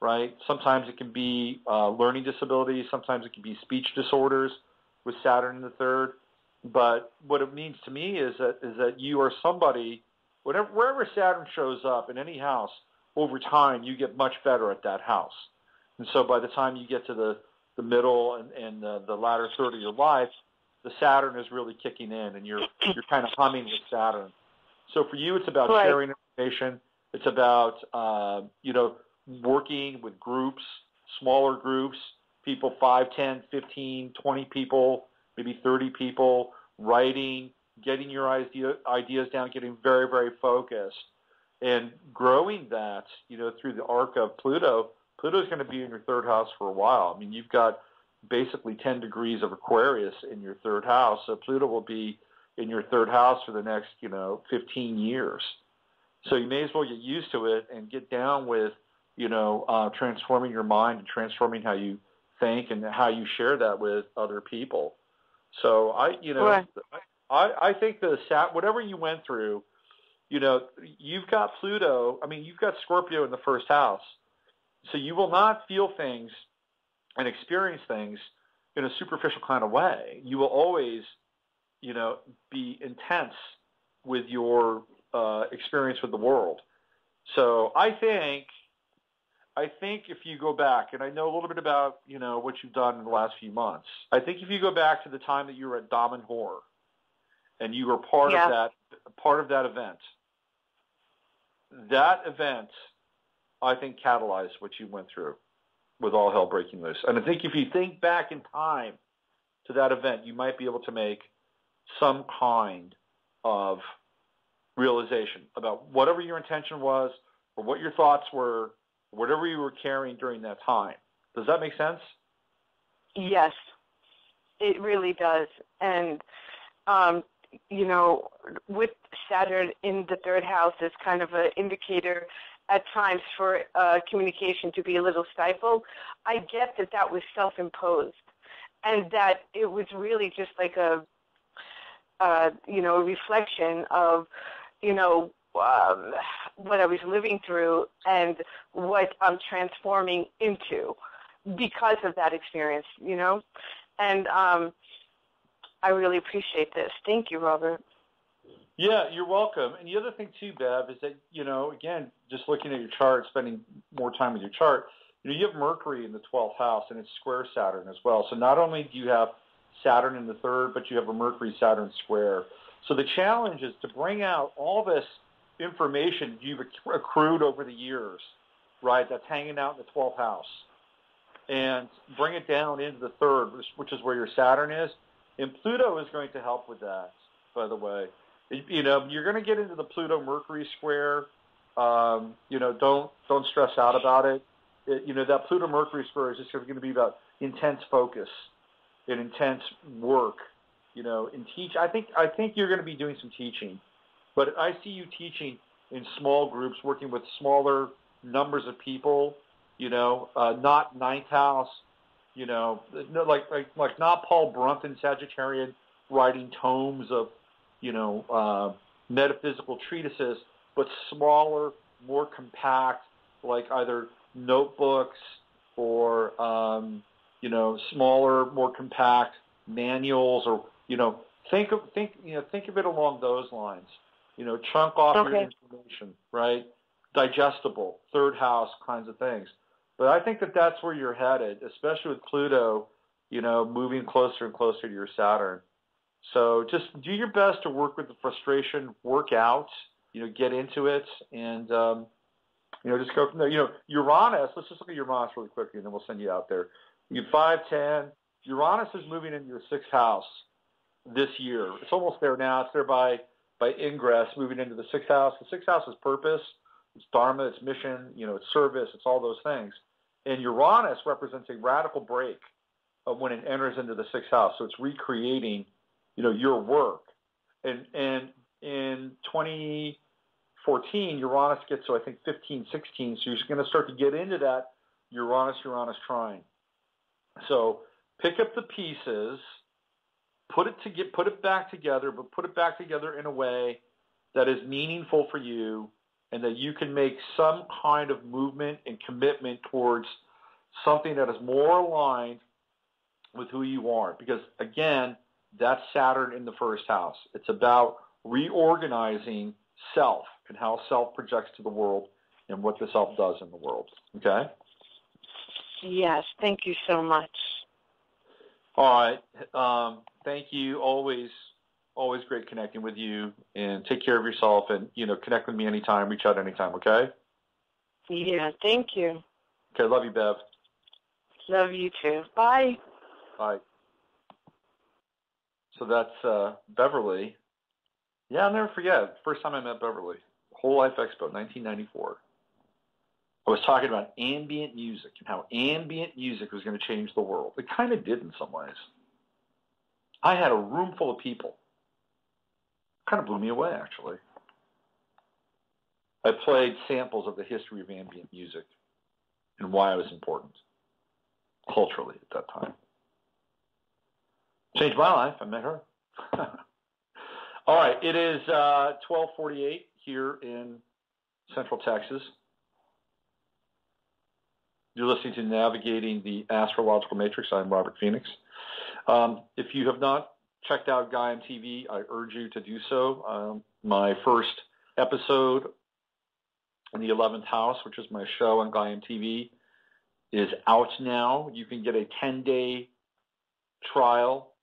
right? Sometimes it can be uh, learning disabilities. Sometimes it can be speech disorders with Saturn in the third. But what it means to me is that is that you are somebody, whatever wherever Saturn shows up in any house, over time you get much better at that house. And so by the time you get to the the middle and, and the, the latter third of your life, the Saturn is really kicking in, and you're you're kind of humming with Saturn. So for you, it's about Right. sharing information. It's about uh, you know working with groups, smaller groups, people 5, 10, 15, 20 people, maybe 30 people, writing, getting your idea, ideas down, getting very, very focused, and growing that, you know, through the arc of Pluto. Pluto's going to be in your third house for a while. I mean, you've got basically 10 degrees of Aquarius in your third house, so Pluto will be in your third house for the next, you know, 15 years. So you may as well get used to it and get down with, you know, uh, transforming your mind and transforming how you think and how you share that with other people. So I, you know, Right. I, I think the sat whatever you went through, you know, you've got Pluto. I mean, you've got Scorpio in the first house, so you will not feel things and experience things in a superficial kind of way. You will always, you know, be intense with your uh, experience with the world. So I think, I think if you go back, and I know a little bit about, you know, what you've done in the last few months. I think if you go back to the time that you were at Damanhur, and you were part Yeah. of that, part of that event, that event, I think, catalyzed what you went through with all hell breaking loose. And I think if you think back in time to that event, you might be able to make some kind of realization about whatever your intention was or what your thoughts were, whatever you were carrying during that time. Does that make sense? Yes, it really does. And, um, you know, with Saturn in the third house is kind of an indicator at times for uh, communication to be a little stifled. I get that that was self-imposed and that it was really just like a, uh, you know, a reflection of, you know, um, what I was living through and what I'm transforming into because of that experience, you know? And um, I really appreciate this. Thank you, Robert. Yeah, you're welcome. And the other thing too, Bev, is that you know, again, just looking at your chart, spending more time with your chart, you know, you have Mercury in the 12th house and it's square Saturn as well. So not only do you have Saturn in the third, but you have a Mercury Saturn square. So the challenge is to bring out all this information you've accrued over the years, right? That's hanging out in the 12th house, and bring it down into the third, which is where your Saturn is. And Pluto is going to help with that, by the way. You know, you're going to get into the Pluto Mercury square. Um, you know, don't don't stress out about it. it. You know, that Pluto Mercury square is just going to be about intense focus and intense work. You know, and teach. I think I think you're going to be doing some teaching, but I see you teaching in small groups, working with smaller numbers of people. You know, uh, not ninth house. You know, like like like not Paul Brunton Sagittarian writing tomes of you know, uh, metaphysical treatises, but smaller, more compact, like either notebooks or, um, you know, smaller, more compact manuals or, you know, think of, think, you know, think of it along those lines. You know, chunk off okay. your information, right? Digestible, third house kinds of things. But I think that that's where you're headed, especially with Pluto, you know, moving closer and closer to your Saturn. So just do your best to work with the frustration, work out, you know, get into it, and um, you know, just go from there. You know, Uranus. Let's just look at Uranus really quickly, and then we'll send you out there. You five ten. Uranus is moving into your sixth house this year. It's almost there now. It's there by by ingress, moving into the sixth house. The sixth house is purpose, it's dharma, it's mission, you know, it's service, it's all those things. And Uranus represents a radical break when it enters into the sixth house. So it's recreating you know, your work. And and in 2014, Uranus gets to I think 15, 16. So you're going to start to get into that Uranus Uranus trine. So pick up the pieces, put it to get put it back together, but put it back together in a way that is meaningful for you and that you can make some kind of movement and commitment towards something that is more aligned with who you are. Because again, that's Saturn in the first house. It's about reorganizing self and how self projects to the world and what the self does in the world. Okay? Yes, thank you so much. All right. Um, thank you. Always, always great connecting with you. And take care of yourself. And you know, connect with me anytime. Reach out anytime. Okay. Yeah. Thank you. Okay. Love you, Bev. Love you too. Bye. Bye. So that's uh, Beverly. Yeah, I'll never forget. First time I met Beverly. Whole Life Expo, 1994. I was talking about ambient music and how ambient music was going to change the world. It kind of did in some ways. I had a room full of people. Kind of blew me away, actually. I played samples of the history of ambient music and why it was important culturally at that time. Changed my life. I met her. [laughs] All right, it is uh, 1248 here in Central Texas. You're listening to Navigating the Astrological Matrix. I'm Robert Phoenix. Um, if you have not checked out Gaiam TV, I urge you to do so. Um, my first episode in the 11th house, which is my show on Gaiam TV, is out now. You can get a 10-day trial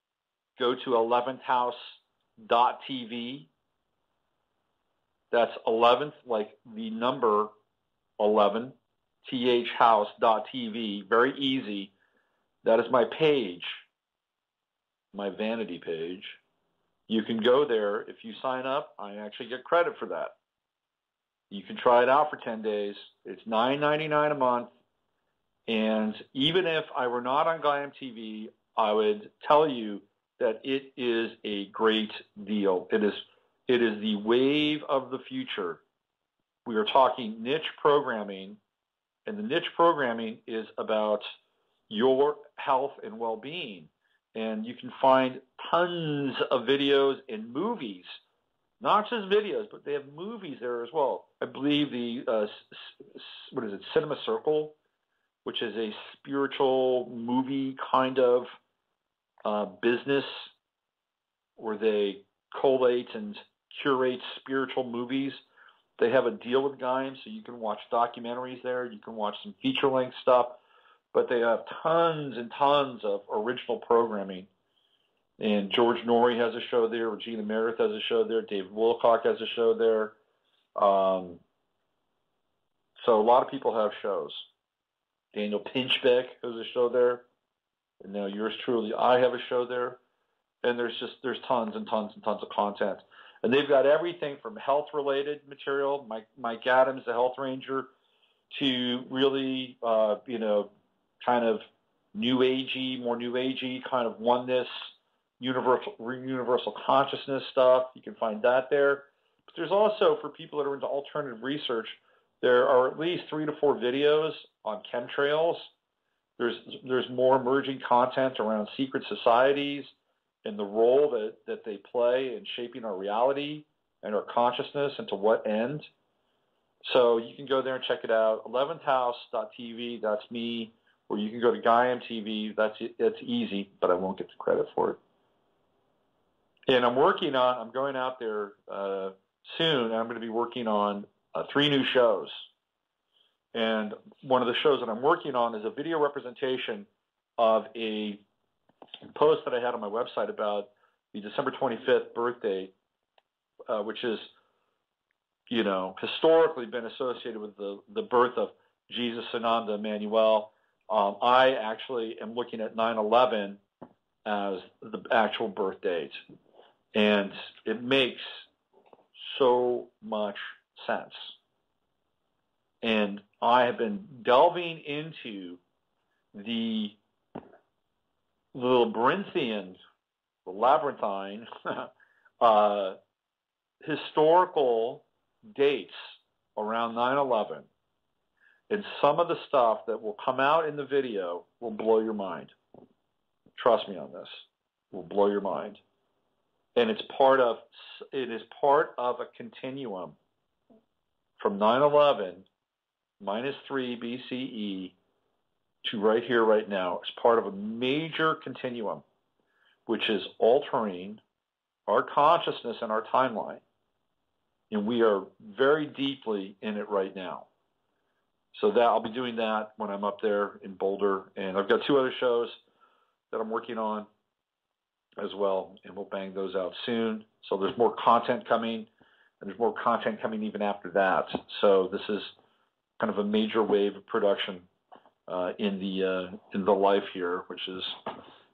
go to 11thhouse.tv. That's 11th, like the number 11, thhouse.tv. Very easy. That is my page, my vanity page. You can go there. If you sign up, I actually get credit for that. You can try it out for 10 days. It's $9.99 a month. And even if I were not on Gaiam TV, I would tell you that it is a great deal. It is it is the wave of the future. We are talking niche programming, and the niche programming is about your health and well-being. And you can find tons of videos and movies, not just videos, but they have movies there as well. I believe the uh, what is it, Cinema Circle, which is a spiritual movie kind of uh, business where they collate and curate spiritual movies. They have a deal with Gaiam, so you can watch documentaries there. You can watch some feature length stuff, but they have tons and tons of original programming. And George Noory has a show there. Regina Meredith has a show there. David Wilcock has a show there. Um, so a lot of people have shows. Daniel Pinchbeck has a show there. And now yours truly, I have a show there. And there's just there's tons and tons and tons of content. And they've got everything from health related material, Mike Mike Adams, the health ranger, to really uh, you know, kind of new agey, more new agey, kind of oneness, universal universal consciousness stuff. You can find that there. But there's also for people that are into alternative research, there are at least three to four videos on chemtrails. There's there's more emerging content around secret societies and the role that, that they play in shaping our reality and our consciousness and to what end. So you can go there and check it out. 11thhouse.tv, that's me. Or you can go to Gaiam TV, that's, that's easy, but I won't get the credit for it. And I'm working on, I'm going out there uh, soon, and I'm going to be working on uh, three new shows. And one of the shows that I'm working on is a video representation of a post that I had on my website about the December 25th birthday, uh, which is, you know, historically been associated with the, the birth of Jesus Ananda Emmanuel. Um, I actually am looking at 9/11 as the actual birth date, and it makes so much sense. And I have been delving into the labyrinthian, the labyrinthine, [laughs] uh, historical dates around 9/11, and some of the stuff that will come out in the video will blow your mind. Trust me on this, will blow your mind, and it's part of it is part of a continuum from 9/11 minus three BCE to right here, right now, as part of a major continuum, which is altering our consciousness and our timeline. And we are very deeply in it right now. So that I'll be doing that when I'm up there in Boulder. And I've got two other shows that I'm working on as well, and we'll bang those out soon. So there's more content coming, and there's more content coming even after that. So this is kind of a major wave of production uh, in the uh, in the life here, which is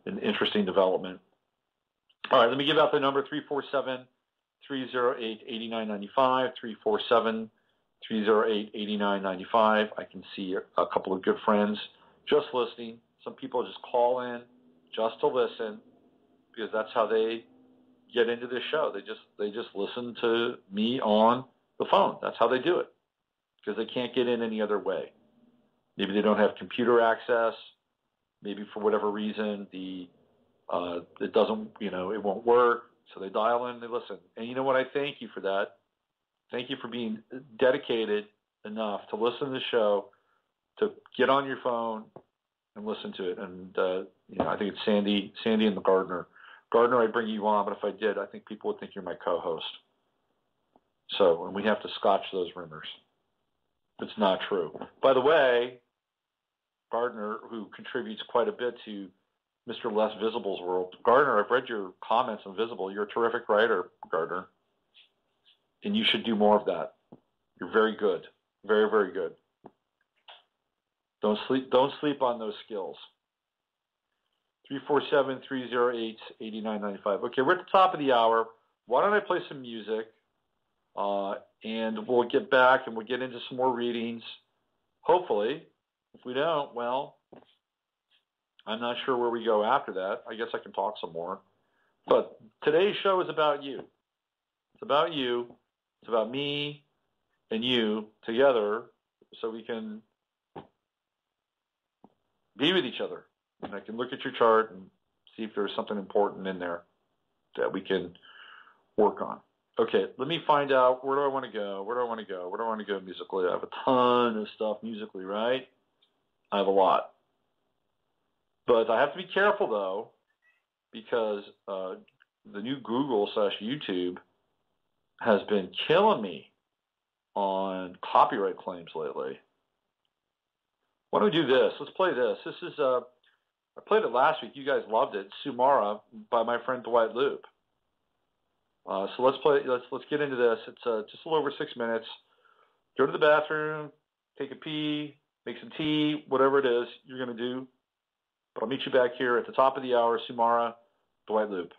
an interesting development. All right, let me give out the number 347 308 8995, 347 308 8995. I can see a couple of good friends just listening. Some people just call in just to listen because that's how they get into this show. They just they just listen to me on the phone. That's how they do it because they can't get in any other way. Maybe they don't have computer access. Maybe for whatever reason the uh, it doesn't, you know, it won't work. So they dial in, they listen. And you know what? I thank you for that. Thank you for being dedicated enough to listen to the show, to get on your phone and listen to it. And uh, you know, I think it's Sandy, Sandy and the Gardener. Gardener, I bring you on, but if I did, I think people would think you're my co-host. So, and we have to scotch those rumors. It's not true. By the way, Gardner, who contributes quite a bit to Mr. Less Visible's world. Gardner, I've read your comments on Visible. You're a terrific writer, Gardner, and you should do more of that. You're very good, very very good. Don't sleep. Don't sleep on those skills. 347-308-8995. Okay, we're at the top of the hour. Why don't I play some music, uh, and we'll get back and we'll get into some more readings, hopefully. If we don't, well, I'm not sure where we go after that. I guess I can talk some more. But today's show is about you. It's about you. It's about me and you together so we can be with each other. And I can look at your chart and see if there's something important in there that we can work on. Okay, let me find out where do I want to go? Where do I want to go? Where do I want to go musically? I have a ton of stuff musically, right? I have a lot. But I have to be careful though, because uh, the new Google slash YouTube has been killing me on copyright claims lately. Why don't we do this? Let's play this. This is uh, I played it last week. You guys loved it. Sumara by my friend Dwight Loop. Uh, so let's play. Let's let's get into this. It's uh, just a little over six minutes. Go to the bathroom, take a pee, make some tea, whatever it is you're going to do. But I'll meet you back here at the top of the hour. Sumara, Dwight Loop.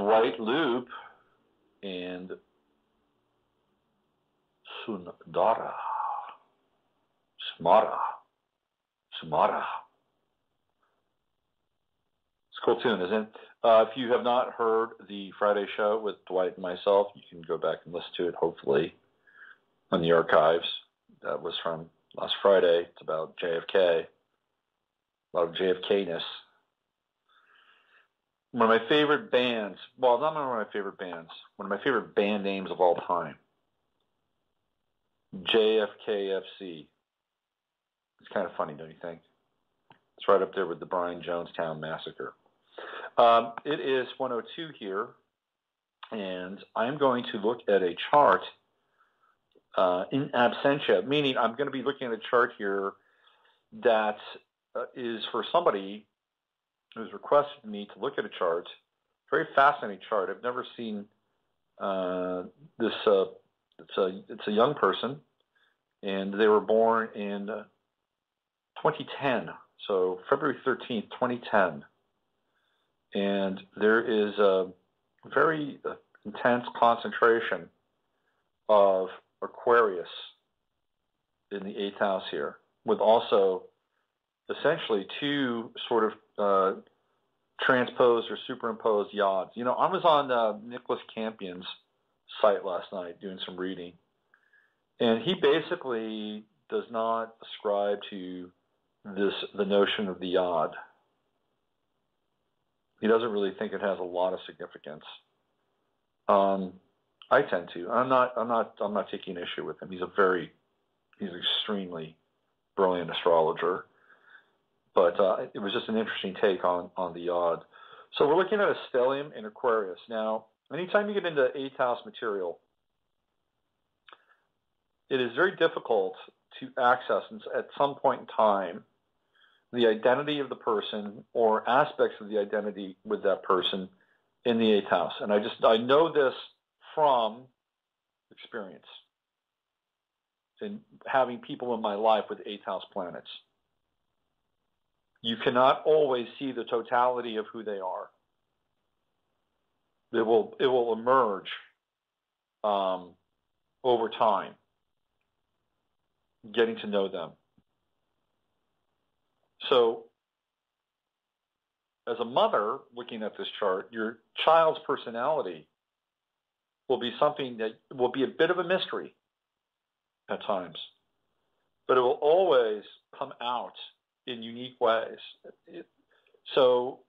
Dwight Loop and Sundara. Smara, Smara. It's a cool tune, isn't it? Uh, if you have not heard the Friday show with Dwight and myself, you can go back and listen to it, hopefully, on the archives. That was from last Friday. It's about JFK, a lot of JFK-ness. One of my favorite bands, well, not one of my favorite bands, one of my favorite band names of all time, JFKFC. It's kind of funny, don't you think? It's right up there with the Brian Jonestown Massacre. Um, it is 102 here, and I'm going to look at a chart uh, in absentia, meaning I'm going to be looking at a chart here that uh, is for somebody who's requested me to look at a chart. Very fascinating chart. I've never seen uh, this. Uh, it's a it's a young person, and they were born in 2010. So February 13th, 2010 and there is a very uh, intense concentration of Aquarius in the eighth house here, with also essentially two sort of uh, transposed or superimposed yods. You know, I was on uh, Nicholas Campion's site last night doing some reading, and he basically does not ascribe to this the notion of the yod he doesn't really think it has a lot of significance. Um, I tend to. I'm not. I'm not. I'm not taking issue with him. He's a very, he's an extremely brilliant astrologer. But uh, it was just an interesting take on on the yod. So we're looking at a stellium in Aquarius. Now, anytime you get into eighth house material, it is very difficult to access at some point in time the identity of the person or aspects of the identity with that person in the eighth house. And I just I know this from experience and having people in my life with eighth house planets. You cannot always see the totality of who they are. It will it will emerge um, over time, getting to know them. So as a mother looking at this chart, your child's personality will be something that will be a bit of a mystery at times, but it will always come out in unique ways. It, so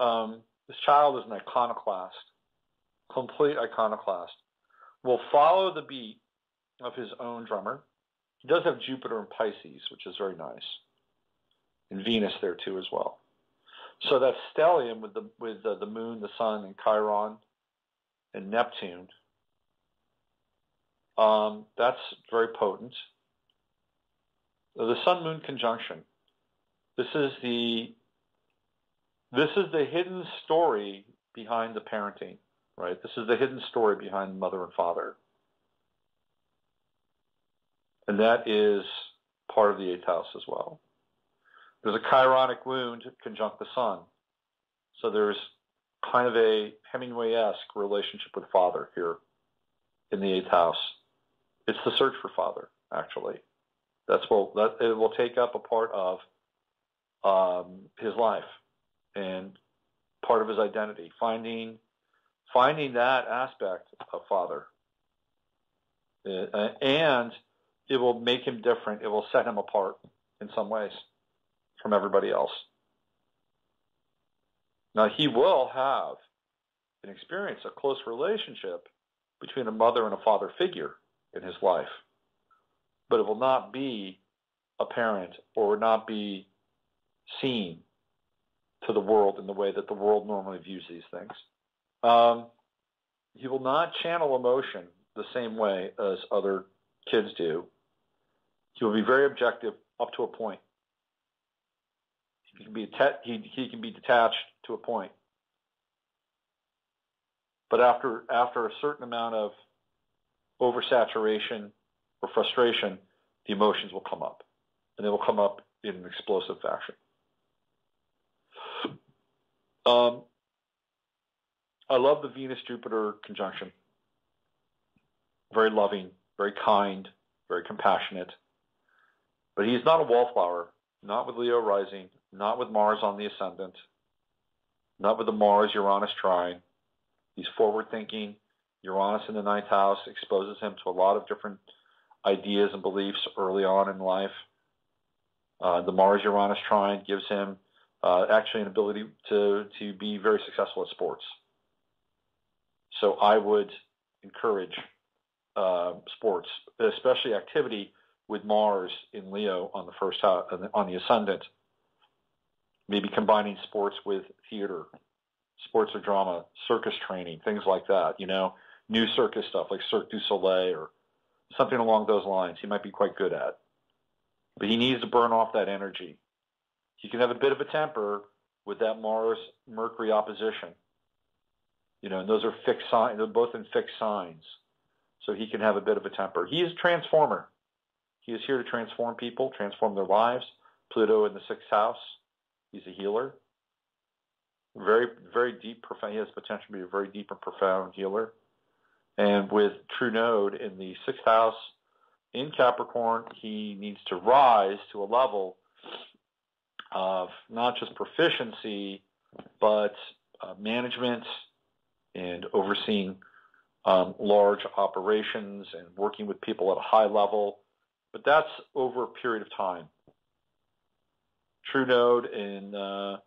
um, this child is an iconoclast, complete iconoclast, will follow the beat of his own drummer. He does have Jupiter and Pisces, which is very nice and Venus there too as well. So that stellium with the with the, the moon, the sun, and Chiron, and Neptune. Um, that's very potent. The Sun Moon conjunction. This is the this is the hidden story behind the parenting, right? This is the hidden story behind mother and father. And that is part of the eighth house as well. There's a chironic wound conjunct the sun. So there's kind of a Hemingway-esque relationship with father here in the eighth house. It's the search for father, actually. That's what that it will take up a part of um, his life and part of his identity. Finding finding that aspect of father, uh, and it will make him different. It will set him apart in some ways from everybody else. Now, he will have an experience a close relationship between a mother and a father figure in his life, but it will not be apparent or not be seen to the world in the way that the world normally views these things. Um, he will not channel emotion the same way as other kids do. He will be very objective up to a point. He can be he, he can be detached to a point. But after after a certain amount of oversaturation or frustration, the emotions will come up, and they will come up in an explosive fashion. Um, I love the Venus Jupiter conjunction. Very loving, very kind, very compassionate. But he's not a wallflower, not with Leo rising, not with Mars on the ascendant, not with the Mars Uranus trine. He's forward thinking. Uranus in the ninth house exposes him to a lot of different ideas and beliefs early on in life. Uh, the Mars Uranus trine gives him uh, actually an ability to, to be very successful at sports. So I would encourage uh, sports, especially activity with Mars in Leo on the first house, on the ascendant. Maybe combining sports with theater, sports or drama, circus training, things like that. You know, new circus stuff like Cirque du Soleil or something along those lines. He might be quite good at. But he needs to burn off that energy. He can have a bit of a temper with that Mars Mercury opposition. You know, and those are fixed signs. They're both in fixed signs, so he can have a bit of a temper. He is a transformer. He is here to transform people, transform their lives. Pluto in the sixth house. He's a healer. Very, very deep, profound. He has potential to be a very deep and profound healer. And with True Node in the sixth house in Capricorn, he needs to rise to a level of not just proficiency, but uh, management and overseeing um, large operations and working with people at a high level. But that's over a period of time. True Node in uh,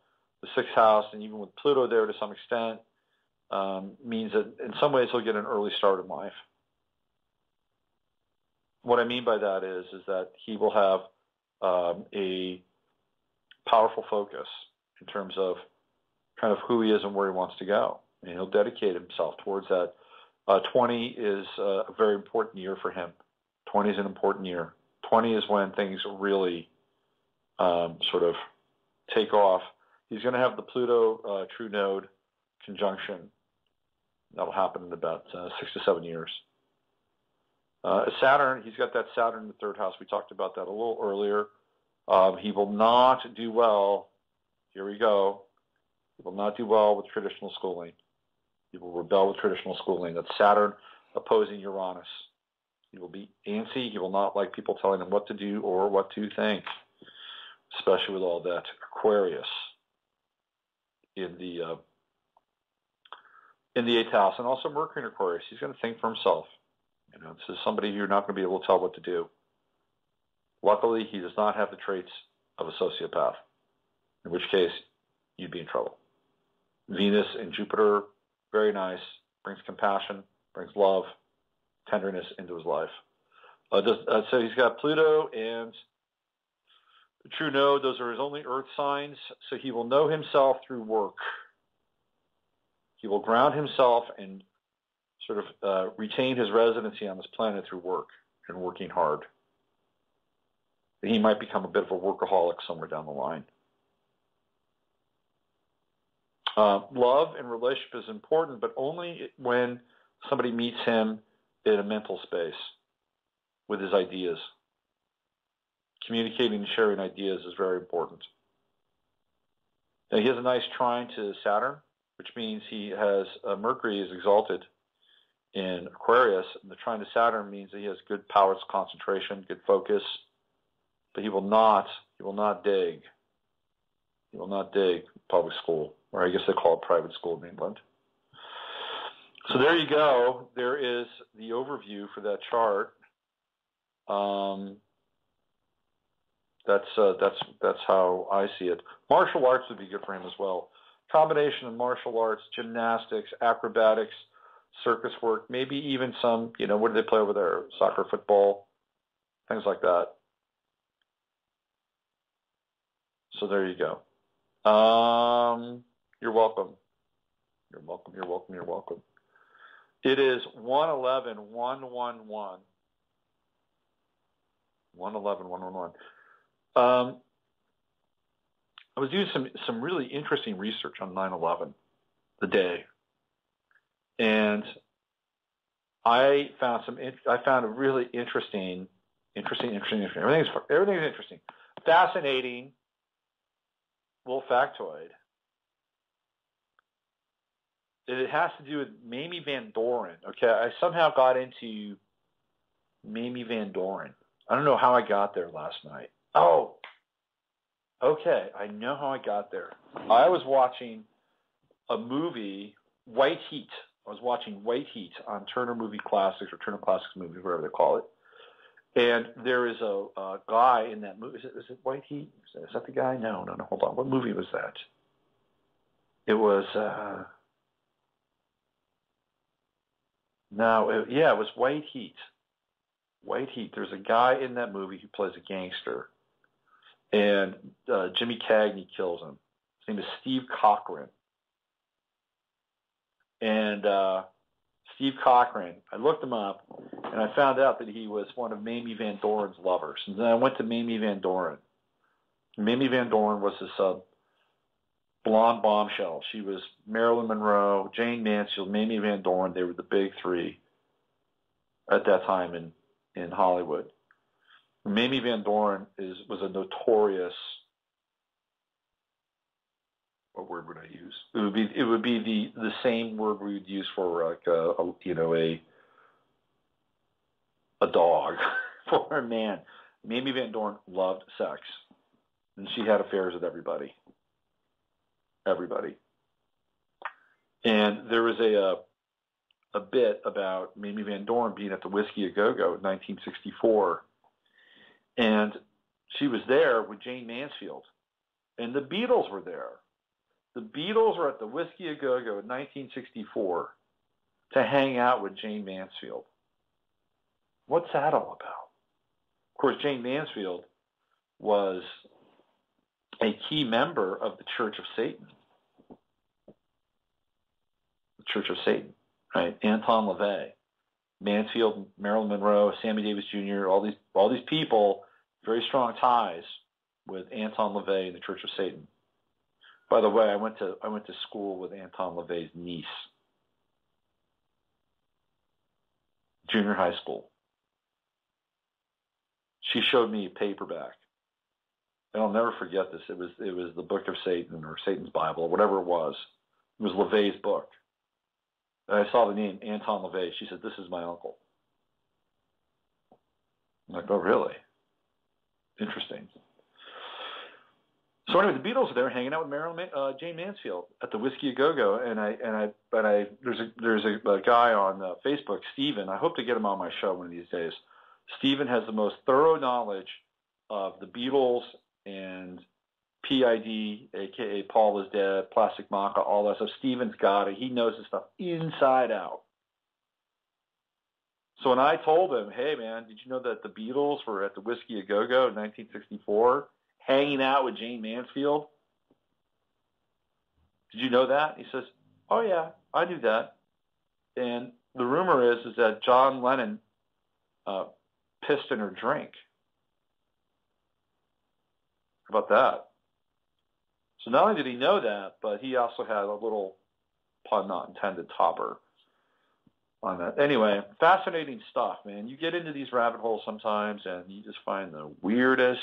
the sixth house, and even with Pluto there to some extent, um, means that in some ways he'll get an early start in life. What I mean by that is, is that he will have um, a powerful focus in terms of kind of who he is and where he wants to go. And he'll dedicate himself towards that. Uh, 20 is uh, a very important year for him. 20 is an important year. 20 is when things really um, sort of take off. He's going to have the Pluto uh, true node conjunction. That'll happen in about uh, six to seven years. Uh, Saturn, he's got that Saturn in the third house. We talked about that a little earlier. Um, he will not do well. Here we go. He will not do well with traditional schooling. He will rebel with traditional schooling. That's Saturn opposing Uranus. He will be antsy. He will not like people telling him what to do or what to think, especially with all that Aquarius in the uh, in the eighth house, and also Mercury in Aquarius. He's going to think for himself. You know, this is somebody you're not going to be able to tell what to do. Luckily, he does not have the traits of a sociopath, in which case you'd be in trouble. Venus and Jupiter, very nice, brings compassion, brings love, tenderness into his life. Uh, does, uh, so he's got Pluto and True Node. Those are his only Earth signs. So he will know himself through work. He will ground himself and sort of uh, retain his residency on this planet through work and working hard he might become a bit of a workaholic somewhere down the line. Uh, love and relationship is important, but only when somebody meets him in a mental space with his ideas. Communicating and sharing ideas is very important. Now, he has a nice trine to Saturn, which means he has uh, Mercury is exalted in Aquarius, and the trine to Saturn means that he has good powers, of concentration, good focus, but he will not, he will not dig. He will not dig public school, or I guess they call it private school in England. So there you go. There is the overview for that chart. Um, that's uh, that's that's how I see it. Martial arts would be good for him as well. Combination of martial arts, gymnastics, acrobatics, circus work, maybe even some, you know, what do they play over there? Soccer, football, things like that. So there you go. Um, you're welcome. You're welcome. You're welcome. You're welcome. It is 111 111. 111 111. Um, I was doing some some really interesting research on 9/11, the day, and I found some. I found a really interesting, interesting, interesting, interesting. Everything's everything's interesting, fascinating, little factoid it has to do with Mamie Van Doren. Okay, I somehow got into Mamie Van Doren. I don't know how I got there last night. Oh, okay, I know how I got there. I was watching a movie, White Heat. I was watching White Heat on Turner Movie Classics or Turner Classics Movie, whatever they call it. And there is a, a guy in that movie. Is it, is it White Heat? Is that, is that the guy? No, no, no. Hold on. What movie was that? It was. Uh, no, it, yeah, it was White Heat. White Heat. There's a guy in that movie who plays a gangster, and uh, Jimmy Cagney kills him. His name is Steve Cochran. And uh, Steve Cochran, I looked him up, and I found out that he was one of Mamie Van Doren's lovers. And then I went to Mamie Van Doren. Mamie Van Doren was this uh, blonde bombshell. She was Marilyn Monroe, Jayne Mansfield, Mamie Van Doren. They were the big three at that time in in Hollywood. Mamie Van Doren is was a notorious. What word would I use? It would be it would be the the same word we would use for like a, a you know a a dog [laughs] for a man. Mamie Van Doren loved sex, and she had affairs with everybody everybody. And there was a, a, a bit about Mamie Van Doren being at the Whiskey A Go Go in 1964, and she was there with Jayne Mansfield, and the Beatles were there. The Beatles were at the Whiskey A Go Go in 1964 to hang out with Jayne Mansfield. What's that all about? Of course, Jayne Mansfield was a key member of the Church of Satan. The Church of Satan, right? Anton LaVey, Mansfield, Marilyn Monroe, Sammy Davis Jr., all these all these people, very strong ties with Anton LaVey and the Church of Satan. By the way, I went to I went to school with Anton LaVey's niece. Junior high school. She showed me a paperback and I'll never forget this. It was it was the Book of Satan or Satan's Bible or whatever it was. It was LaVey's book. And I saw the name Anton LaVey. She said, "This is my uncle." I'm like, "Oh, really? Interesting." So anyway, the Beatles are there hanging out with Marilyn uh, Jayne Mansfield at the Whiskey A Go Go, and I and I but I there's a there's a, a guy on uh, Facebook, Steven. I hope to get him on my show one of these days. Steven has the most thorough knowledge of the Beatles and PID, aka Paul is Dead, Plastic Macca, all that stuff. Steven's got it. He knows this stuff inside out. So when I told him, hey man, did you know that the Beatles were at the Whiskey A Go Go in 1964, hanging out with Jayne Mansfield? Did you know that? He says, oh yeah, I knew that. And the rumor is is that John Lennon uh, pissed in her drink How about that? So not only did he know that, but he also had a little pun not intended topper on that. Anyway, fascinating stuff, man. You get into these rabbit holes sometimes and you just find the weirdest,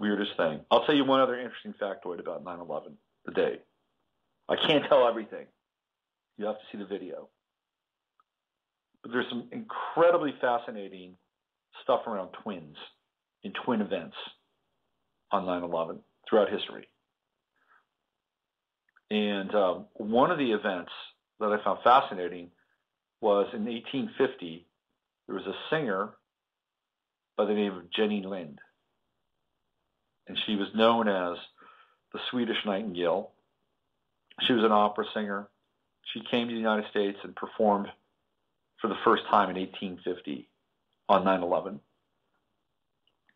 weirdest thing. I'll tell you one other interesting factoid about 9-11, the day. I can't tell everything. You have to see the video. But there's some incredibly fascinating stuff around twins in twin events on 9/11 throughout history. And um, one of the events that I found fascinating was in 1850. There was a singer by the name of Jenny Lind, and she was known as the Swedish Nightingale. She was an opera singer. She came to the United States and performed for the first time in 1850 on 9/11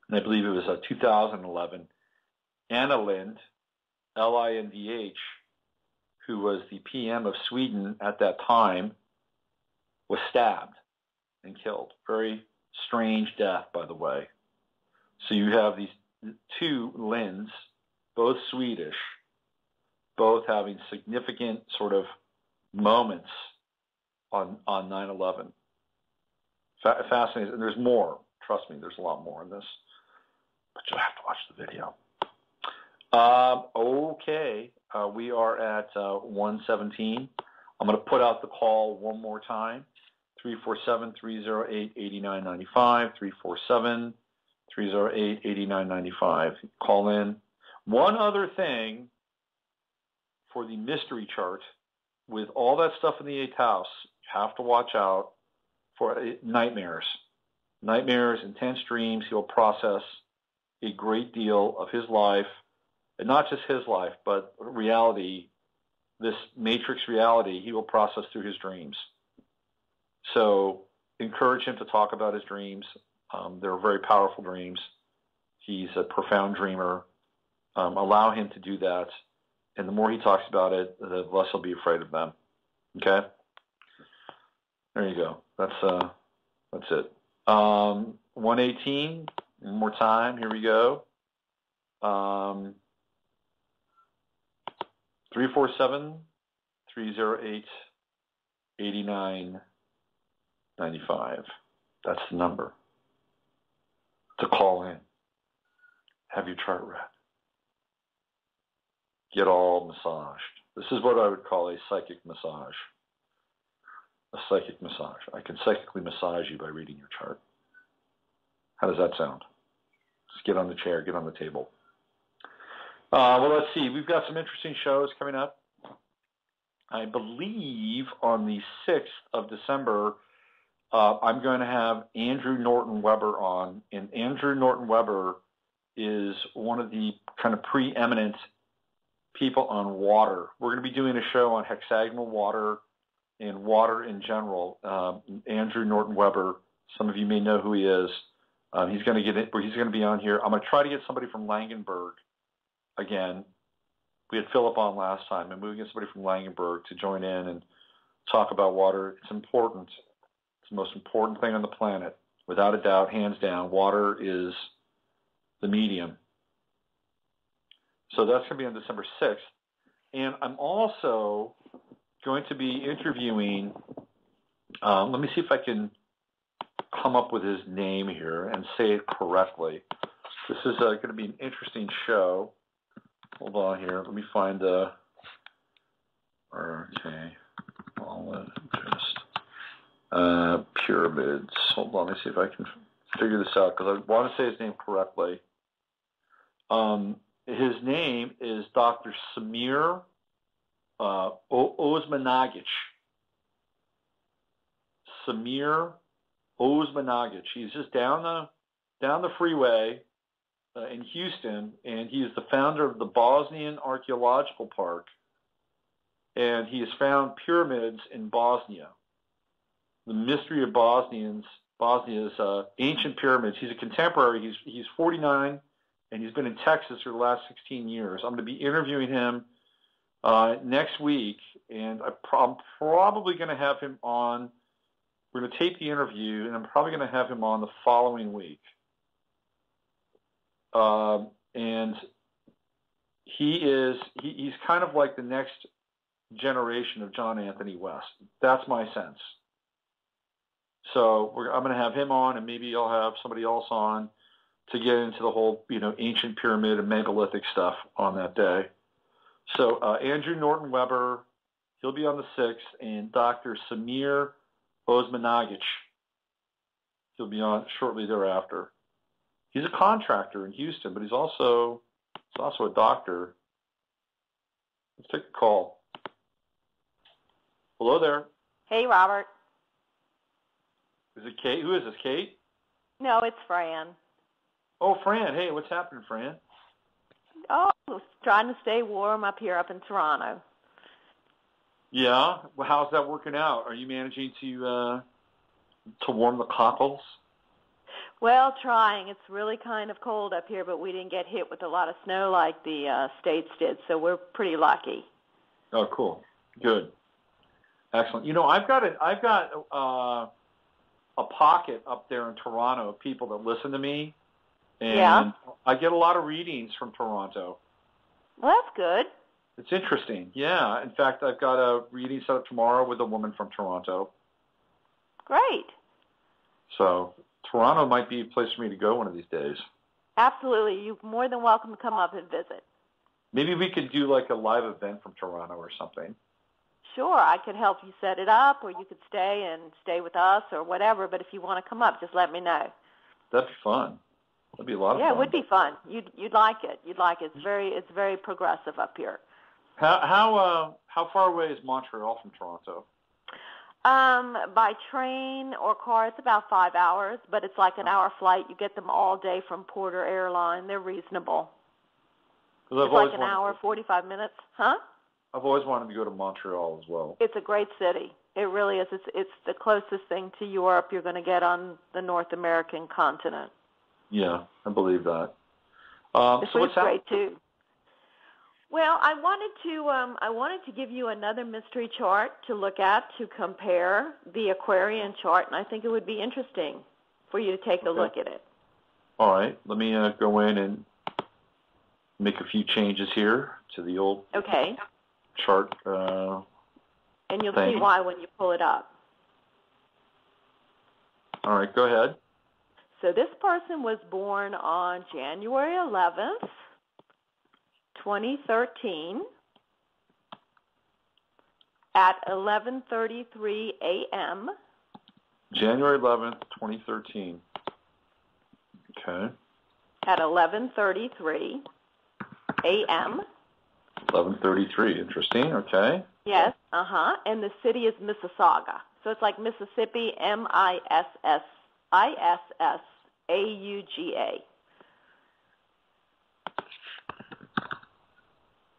and I believe it was uh, 2011, Anna Lindh, L-I-N-D-H, who was the PM of Sweden at that time, was stabbed and killed. Very strange death, by the way. So you have these two Linds, both Swedish, both having significant sort of moments on on 9/11. Fa- fascinating. And there's more. Trust me, there's a lot more in this but you'll have to watch the video. Um, okay, uh, we are at uh, 117. I'm going to put out the call one more time. 347-308-8995, 347-308-8995. Call in. One other thing for the mystery chart, with all that stuff in the eighth house, you have to watch out for uh, nightmares. Nightmares, intense dreams. He'll process a great deal of his life, and not just his life, but reality, this matrix reality, he will process through his dreams. So encourage him to talk about his dreams. Um, they're very powerful dreams. He's a profound dreamer. Um, allow him to do that. And the more he talks about it, the less he'll be afraid of them. Okay? There you go. That's uh, that's it. Um, 118. One more time. Here we go. Um, 347 308 8995. That's the number to call in. Have your chart read. Get all massaged. This is what I would call a psychic massage. A psychic massage. I can psychically massage you by reading your chart. How does that sound? Just get on the chair, get on the table. Uh, well, let's see. We've got some interesting shows coming up. I believe on the 6th of December, uh, I'm going to have Andrew Norton Weber on. And Andrew Norton Weber is one of the kind of preeminent people on water. We're going to be doing a show on hexagonal water and water in general. Um, Andrew Norton Weber, some of you may know who he is. Um, he's going to get it, he's going to be on here. I'm going to try to get somebody from Langenberg again. We had Philip on last time, and we get somebody from Langenberg to join in and talk about water. It's important. It's the most important thing on the planet, without a doubt, hands down. Water is the medium. So that's going to be on December 6th. And I'm also going to be interviewing, um, let me see if I can come up with his name here and say it correctly. This is uh, going to be an interesting show. Hold on here. Let me find the. Okay. I'll just. Uh, pyramids. Hold on. Let me see if I can figure this out because I want to say his name correctly. Um, his name is Dr. Samir uh, Osmanagic. Samir Osmanagic. He's just down the down the freeway uh, in Houston, and he is the founder of the Bosnian Archaeological Park, and he has found pyramids in Bosnia. The mystery of Bosnians, Bosnia's uh, ancient pyramids. He's a contemporary. He's he's 49, and he's been in Texas for the last 16 years. I'm going to be interviewing him uh, next week, and I am probably going to have him on. We're going to tape the interview, and I'm probably going to have him on the following week. Um, and he is he, he's kind of like the next generation of John Anthony West. That's my sense. So I'm going to have him on, and maybe I'll have somebody else on to get into the whole you know ancient pyramid and megalithic stuff on that day. So uh, Andrew Norton Weber, he'll be on the sixth, and Dr. Samir Osmanagic, he'll be on shortly thereafter. He's a contractor in Houston, but he's also he's also a doctor. Let's take a call. Hello there. Hey, Robert. Is it Kate? Who is this, Kate? No, it's Fran. Oh, Fran. Hey, what's happening, Fran? Oh, trying to stay warm up here up in Toronto. Yeah. Well, how's that working out? Are you managing to uh, to warm the cockles? Well, trying. It's really kind of cold up here, but we didn't get hit with a lot of snow like the uh, states did, so we're pretty lucky. Oh, cool. Good. Excellent. You know, I've got a, I've got uh, a pocket up there in Toronto of people that listen to me, and yeah. I get a lot of readings from Toronto. Well, that's good. It's interesting. Yeah. In fact, I've got a reading set up tomorrow with a woman from Toronto. Great. So Toronto might be a place for me to go one of these days. Absolutely. You're more than welcome to come up and visit. Maybe we could do like a live event from Toronto or something. Sure, I could help you set it up, or you could stay and stay with us, or whatever. But if you want to come up, just let me know. That'd be fun. That'd be a lot of yeah, fun. Yeah, it would be fun. You'd you'd like it. You'd like it. It's very it's very progressive up here. How how uh, how far away is Montreal from Toronto? Um, by train or car, it's about five hours, but it's like an hour flight. You get them all day from Porter Airline. They're reasonable. It's like an hour, forty-five minutes, huh? I've always wanted to go to Montreal as well. It's a great city. It really is. It's it's the closest thing to Europe you're going to get on the North American continent. Yeah, I believe that. Um, The so food's great too. Well, I wanted to um, I wanted to give you another mystery chart to look at to compare the Aquarian chart, and I think it would be interesting for you to take a look at it. All right, let me uh, go in and make a few changes here to the old Okay, chart. Uh, and you'll Thank see why when you pull it up. all right, go ahead. So this person was born on January 11th, 2013 at 11:33 a.m. January 11th, 2013. Okay, at 11:33 a.m. 11:33. Interesting. Okay. Yes, uh-huh, and the city is Mississauga. So it's like Mississippi M I S S I S S A U G A.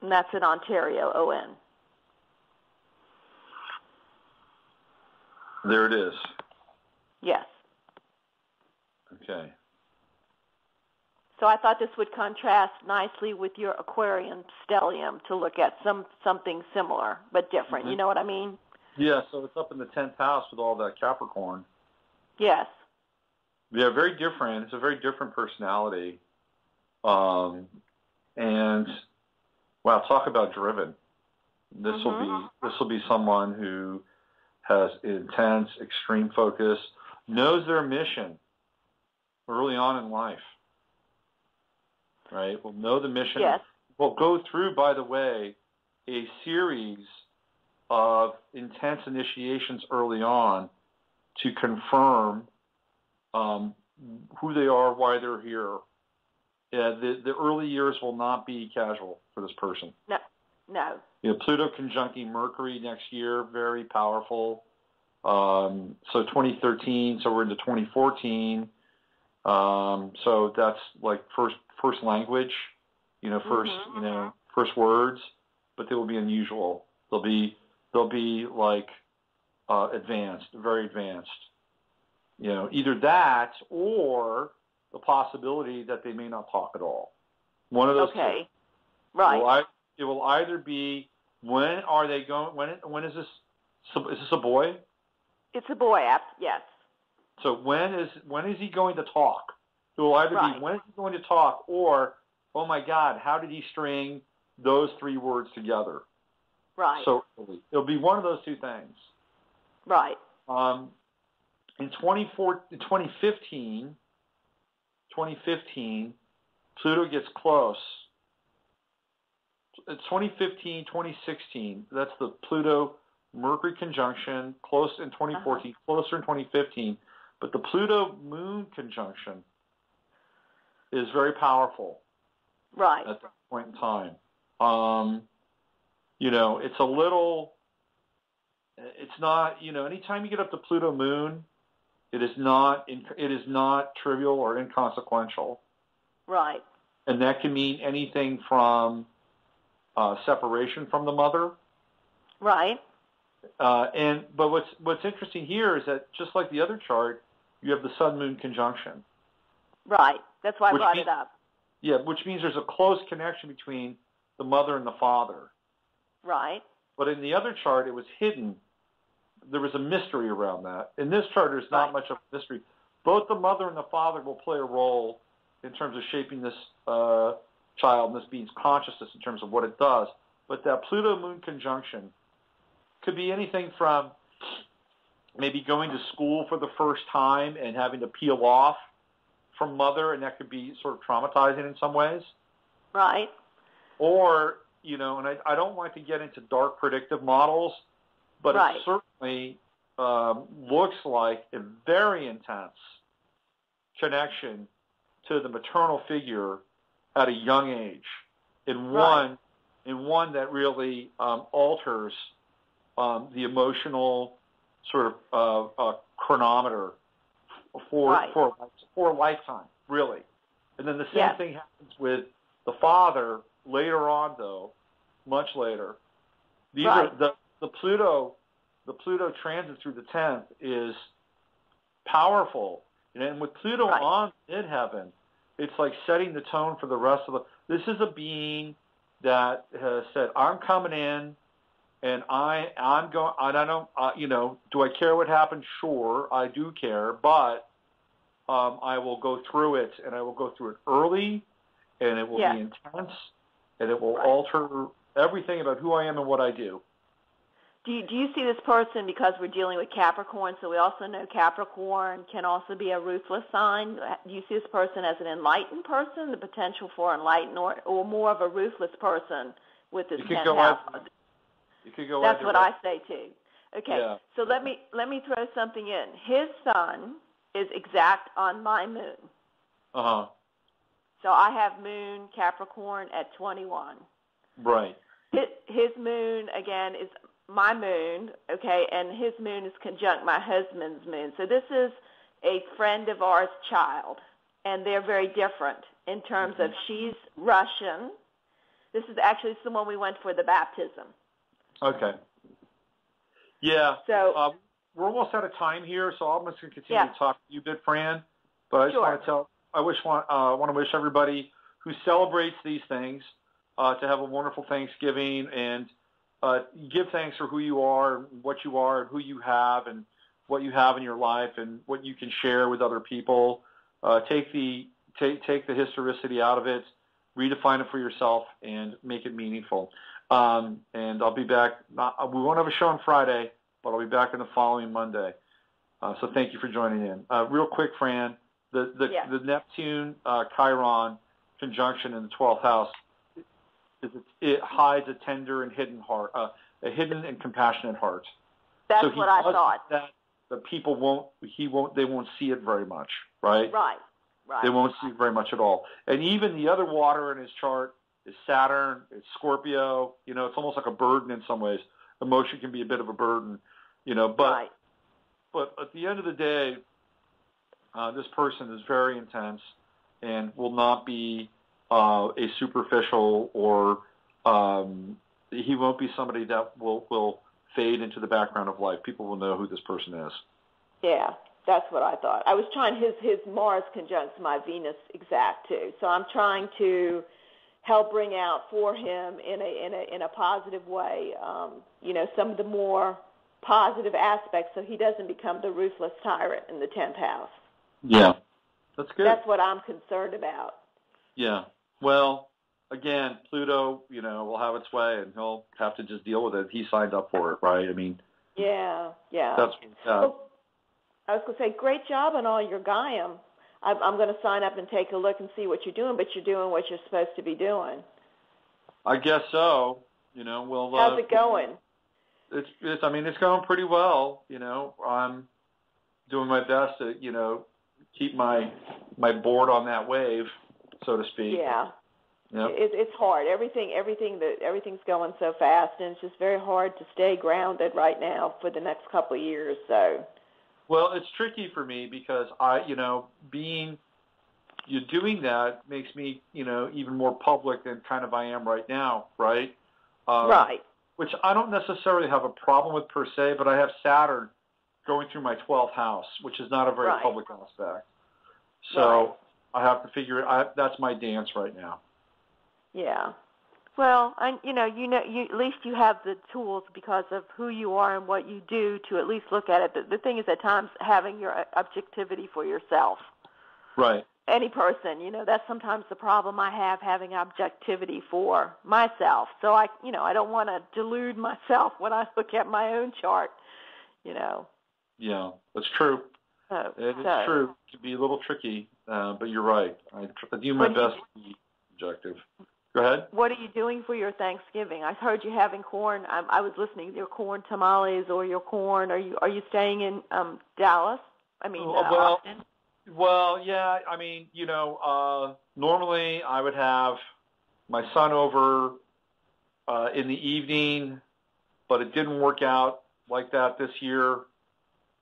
And that's in Ontario, O N. There it is. Yes. Okay. So I thought this would contrast nicely with your Aquarian stellium to look at some something similar but different. You Mhm. know what I mean? Yeah, so it's up in the 10th house with all that Capricorn. Yes. Yeah, very different. It's a very different personality. Um, and wow, talk about driven. This will Mhm. be this will be someone who has intense, extreme focus, knows their mission early on in life. Right? We'll know the mission. Yes. We'll go through, by the way, a series of intense initiations early on to confirm um, who they are, why they're here. Yeah, the, the early years will not be casual for this person. No. You know, Pluto conjuncting Mercury next year, very powerful. Um, so 2013, so we're into 2014. Um, so that's like first first language, you know, 1st Mhm. you know first words, but they will be unusual. They'll be they'll be like uh, advanced, very advanced. You know, either that or the possibility that they may not talk at all. One of those two. Okay. It Right. will, ei- it will either be when are they going? When when is this? Is this a boy? It's a boy. Yes. So when is when is he going to talk? It will either Right. be when is he going to talk, or oh my God, how did he string those three words together Right. so early? It'll be one of those two things. right. Um, in 24, 2015, 2015, Pluto gets close. It's 2015, 2016. That's the Pluto Mercury conjunction, close in 2014, closer in 2015. But the Pluto Moon conjunction is very powerful Right. at that point in time. Um, you know, it's a little, it's not, you know, anytime you get up to Pluto Moon, it is not, it is not trivial or inconsequential, Right. and that can mean anything from uh, separation from the mother. Right. Uh, and but what's what's interesting here is that just like the other chart, you have the Sun Moon conjunction. Right. That's why I brought means- it up. Yeah, which means there's a close connection between the mother and the father. Right. But in the other chart, it was hidden. There was a mystery around that. In this chart, there's not Right. much of a mystery. Both the mother and the father will play a role in terms of shaping this uh, child and this being's consciousness in terms of what it does. But that Pluto Moon conjunction could be anything from maybe going to school for the first time and having to peel off from mother, and that could be sort of traumatizing in some ways Right. or you know, and I, I don't like to get into dark predictive models, but Right. it certainly um, looks like a very intense connection to the maternal figure at a young age, in Right. one in one that really um, alters um, the emotional sort of uh, uh, chronometer for Right. for for a lifetime, really. And then the same Yes. thing happens with the father later on, though, much later. These are the the Pluto the Pluto transit through the tenth is powerful, and with Pluto Right. on midheaven, it's like setting the tone for the rest of the. This is a being that has said, "I'm coming in, and I I'm going. I don't know. Uh, you know, do I care what happens? Sure, I do care, but um, I will go through it, and I will go through it early, and it will be intense, and it will Right. alter everything about who I am and what I do. Do you, do you see this person because we're dealing with Capricorn? So we also know Capricorn can also be a ruthless sign. Do you see this person as an enlightened person, the potential for enlightened, or, or more of a ruthless person with this It could go house? Could go. That's what way. I say too. Okay, Yeah. so let me let me throw something in. His sun is exact on my moon. Uh huh. So I have moon Capricorn at 21. Right. His, his moon again is my moon, okay, and his moon is conjunct my husband's moon. So this is a friend of ours' child, and they're very different in terms of she's Russian. This is actually this is the one we went for the baptism. Okay. Yeah. So Uh, we're almost out of time here, so I'm just going to continue Yeah. to talk to you a bit, Fran. But I just Sure. want to tell, I wish want uh, want to wish everybody who celebrates these things uh, to have a wonderful Thanksgiving and uh, give thanks for who you are, what you are, and who you have, and what you have in your life, and what you can share with other people. Uh, take the take take the historicity out of it, redefine it for yourself, and make it meaningful. Um, and I'll be back. Not, we won't have a show on Friday, but I'll be back on the following Monday. Uh, so thank you for joining in. Uh, real quick, Fran, the the, Yeah. the Neptune uh, Chiron conjunction in the twelfth house is it, it hides a tender and hidden heart, uh, a hidden and compassionate heart. that's so what I thought. That the people won't, he won't, they won't see it very much, right? Right, right. They won't see it very much at all. And even the other water in his chart is Saturn, it's Scorpio. You know, it's almost like a burden in some ways. Emotion can be a bit of a burden, you know. But right. but at the end of the day, uh, this person is very intense and will not be uh, a superficial or um, he won't be somebody that will will fade into the background of life. People will know who this person is. Yeah, that's what I thought. I was trying his his Mars conjuncts my Venus exact too. So I'm trying to help bring out for him in a in a in a positive way. Um, you know, some of the more positive aspects, so he doesn't become the ruthless tyrant in the tenth house. Yeah, that's good. That's what I'm concerned about. Yeah. Well, again, Pluto, you know, will have its way, and he'll have to just deal with it. He signed up for it, right? I mean, Yeah, yeah. that's uh, Oh, I was going to say, great job on all your Gaiam. I'm, I'm going to sign up and take a look and see what you're doing, but you're doing what you're supposed to be doing. I guess so. You know, well, How's uh, it going? It's, it's, I mean, it's going pretty well. You know, I'm doing my best to, you know, keep my my board on that wave, so to speak. Yeah. Yep. It, it's hard. Everything, everything that everything's going so fast, and it's just very hard to stay grounded right now for the next couple of years. So, Well, it's tricky for me because I, you know, being you doing that makes me, you know, even more public than kind of I am right now, right? Um, right, Which I don't necessarily have a problem with per se, but I have Saturn going through my 12th house, which is not a very Right. public aspect. So I have to figure it. I, that's my dance right now. yeah. Well, and you know, you know, you at least you have the tools because of who you are and what you do to at least look at it. The, the thing is, at times, having your objectivity for yourself. Right. any person, you know, that's sometimes the problem I have having objectivity for myself. So I, you know, I don't want to delude myself when I look at my own chart, you know. Yeah, that's true. So, It is so, true. It can be a little tricky, uh, but you're right. I, tr- I do my When you- best to be objective. Go ahead. What are you doing for your Thanksgiving? I heard you having corn. I, I was listening to your corn tamales or your corn. Are you are you staying in um Dallas? I mean, uh, well, Austin? well, yeah. I mean, you know, uh, normally I would have my son over uh, in the evening, but it didn't work out like that this year.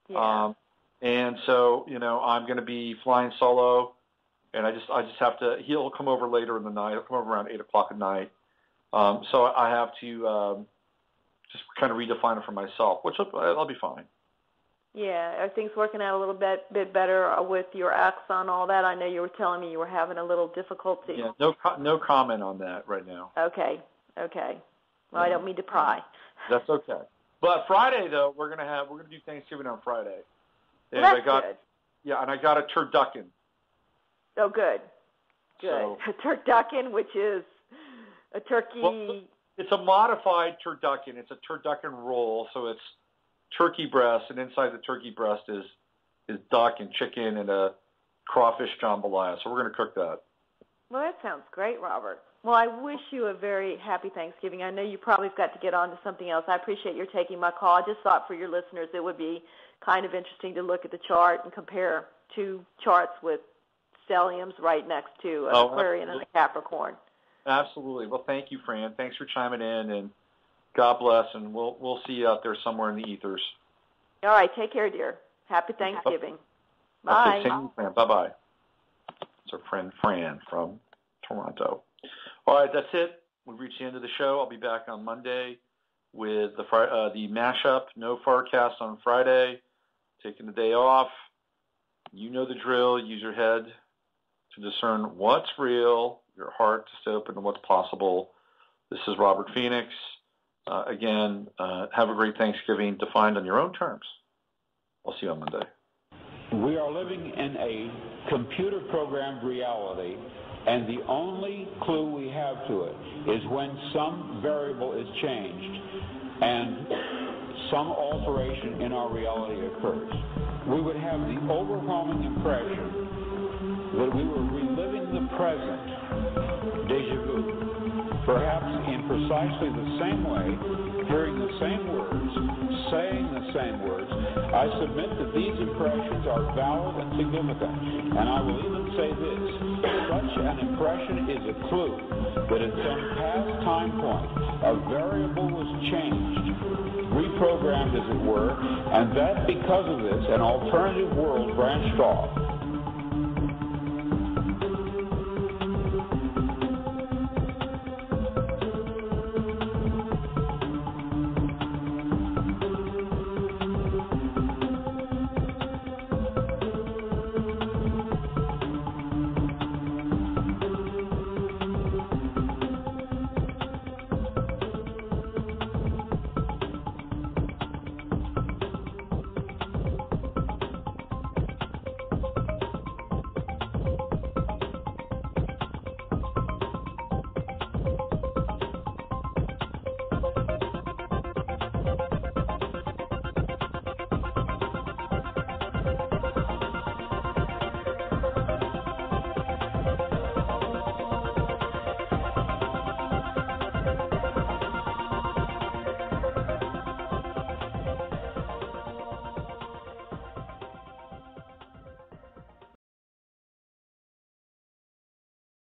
Yeah. Um, and so, you know, I'm going to be flying solo, and I just, I just have to. He'll come over later in the night. He'll come over around eight o'clock at night. Um, so I have to um, just kind of redefine it for myself, which will, I'll be fine. Yeah, are things working out a little bit bit better uh, with your ex on all that? I know you were telling me you were having a little difficulty. Yeah, no, no comment on that right now. Okay, okay. Well, I don't mean to pry. [laughs] That's okay. But Friday though, we're gonna have we're gonna do Thanksgiving on Friday. And Well, that's I got good. yeah, and I got a turducken. Oh, good, good. So- [laughs] A turducken, which is a turkey. Well, It's a modified turducken. It's a turducken roll, so it's turkey breast, and inside the turkey breast is is duck and chicken and a crawfish jambalaya. So we're gonna cook that. Well, that sounds great, Robert. Well, I wish you a very happy Thanksgiving. I know you probably have got to get on to something else. I appreciate your taking my call. I just thought for your listeners it would be kind of interesting to look at the chart and compare two charts with stelliums right next to an Oh, Aquarian and a Capricorn. Absolutely. Well, thank you, Fran. Thanks for chiming in, and God bless. And we'll we'll see you out there somewhere in the ethers. All right, take care, dear. Happy Thanksgiving. Bye. Okay, you, Fran. Bye bye. It's our friend Fran from Toronto. All right, that's it. We've reached the end of the show. I'll be back on Monday with the uh, the mashup. No Farcast on Friday. Taking the day off. You know the drill. Use your head to discern what's real. Your heart to stay open to what's possible. This is Robert Phoenix. Uh, again, uh, have a great Thanksgiving defined on your own terms. I'll see you on Monday. We are living in a computer programmed reality, and the only clue we have to it is when some variable is changed and some alteration in our reality occurs. We would have the overwhelming impression that we were reliving the present, deja vu, perhaps in precisely the same way, hearing the same words, saying the same words. I submit that these impressions are valid and significant, and I will even say this. Such an impression is a clue that at some past time point, a variable was changed, reprogrammed as it were, and that because of this, an alternative world branched off.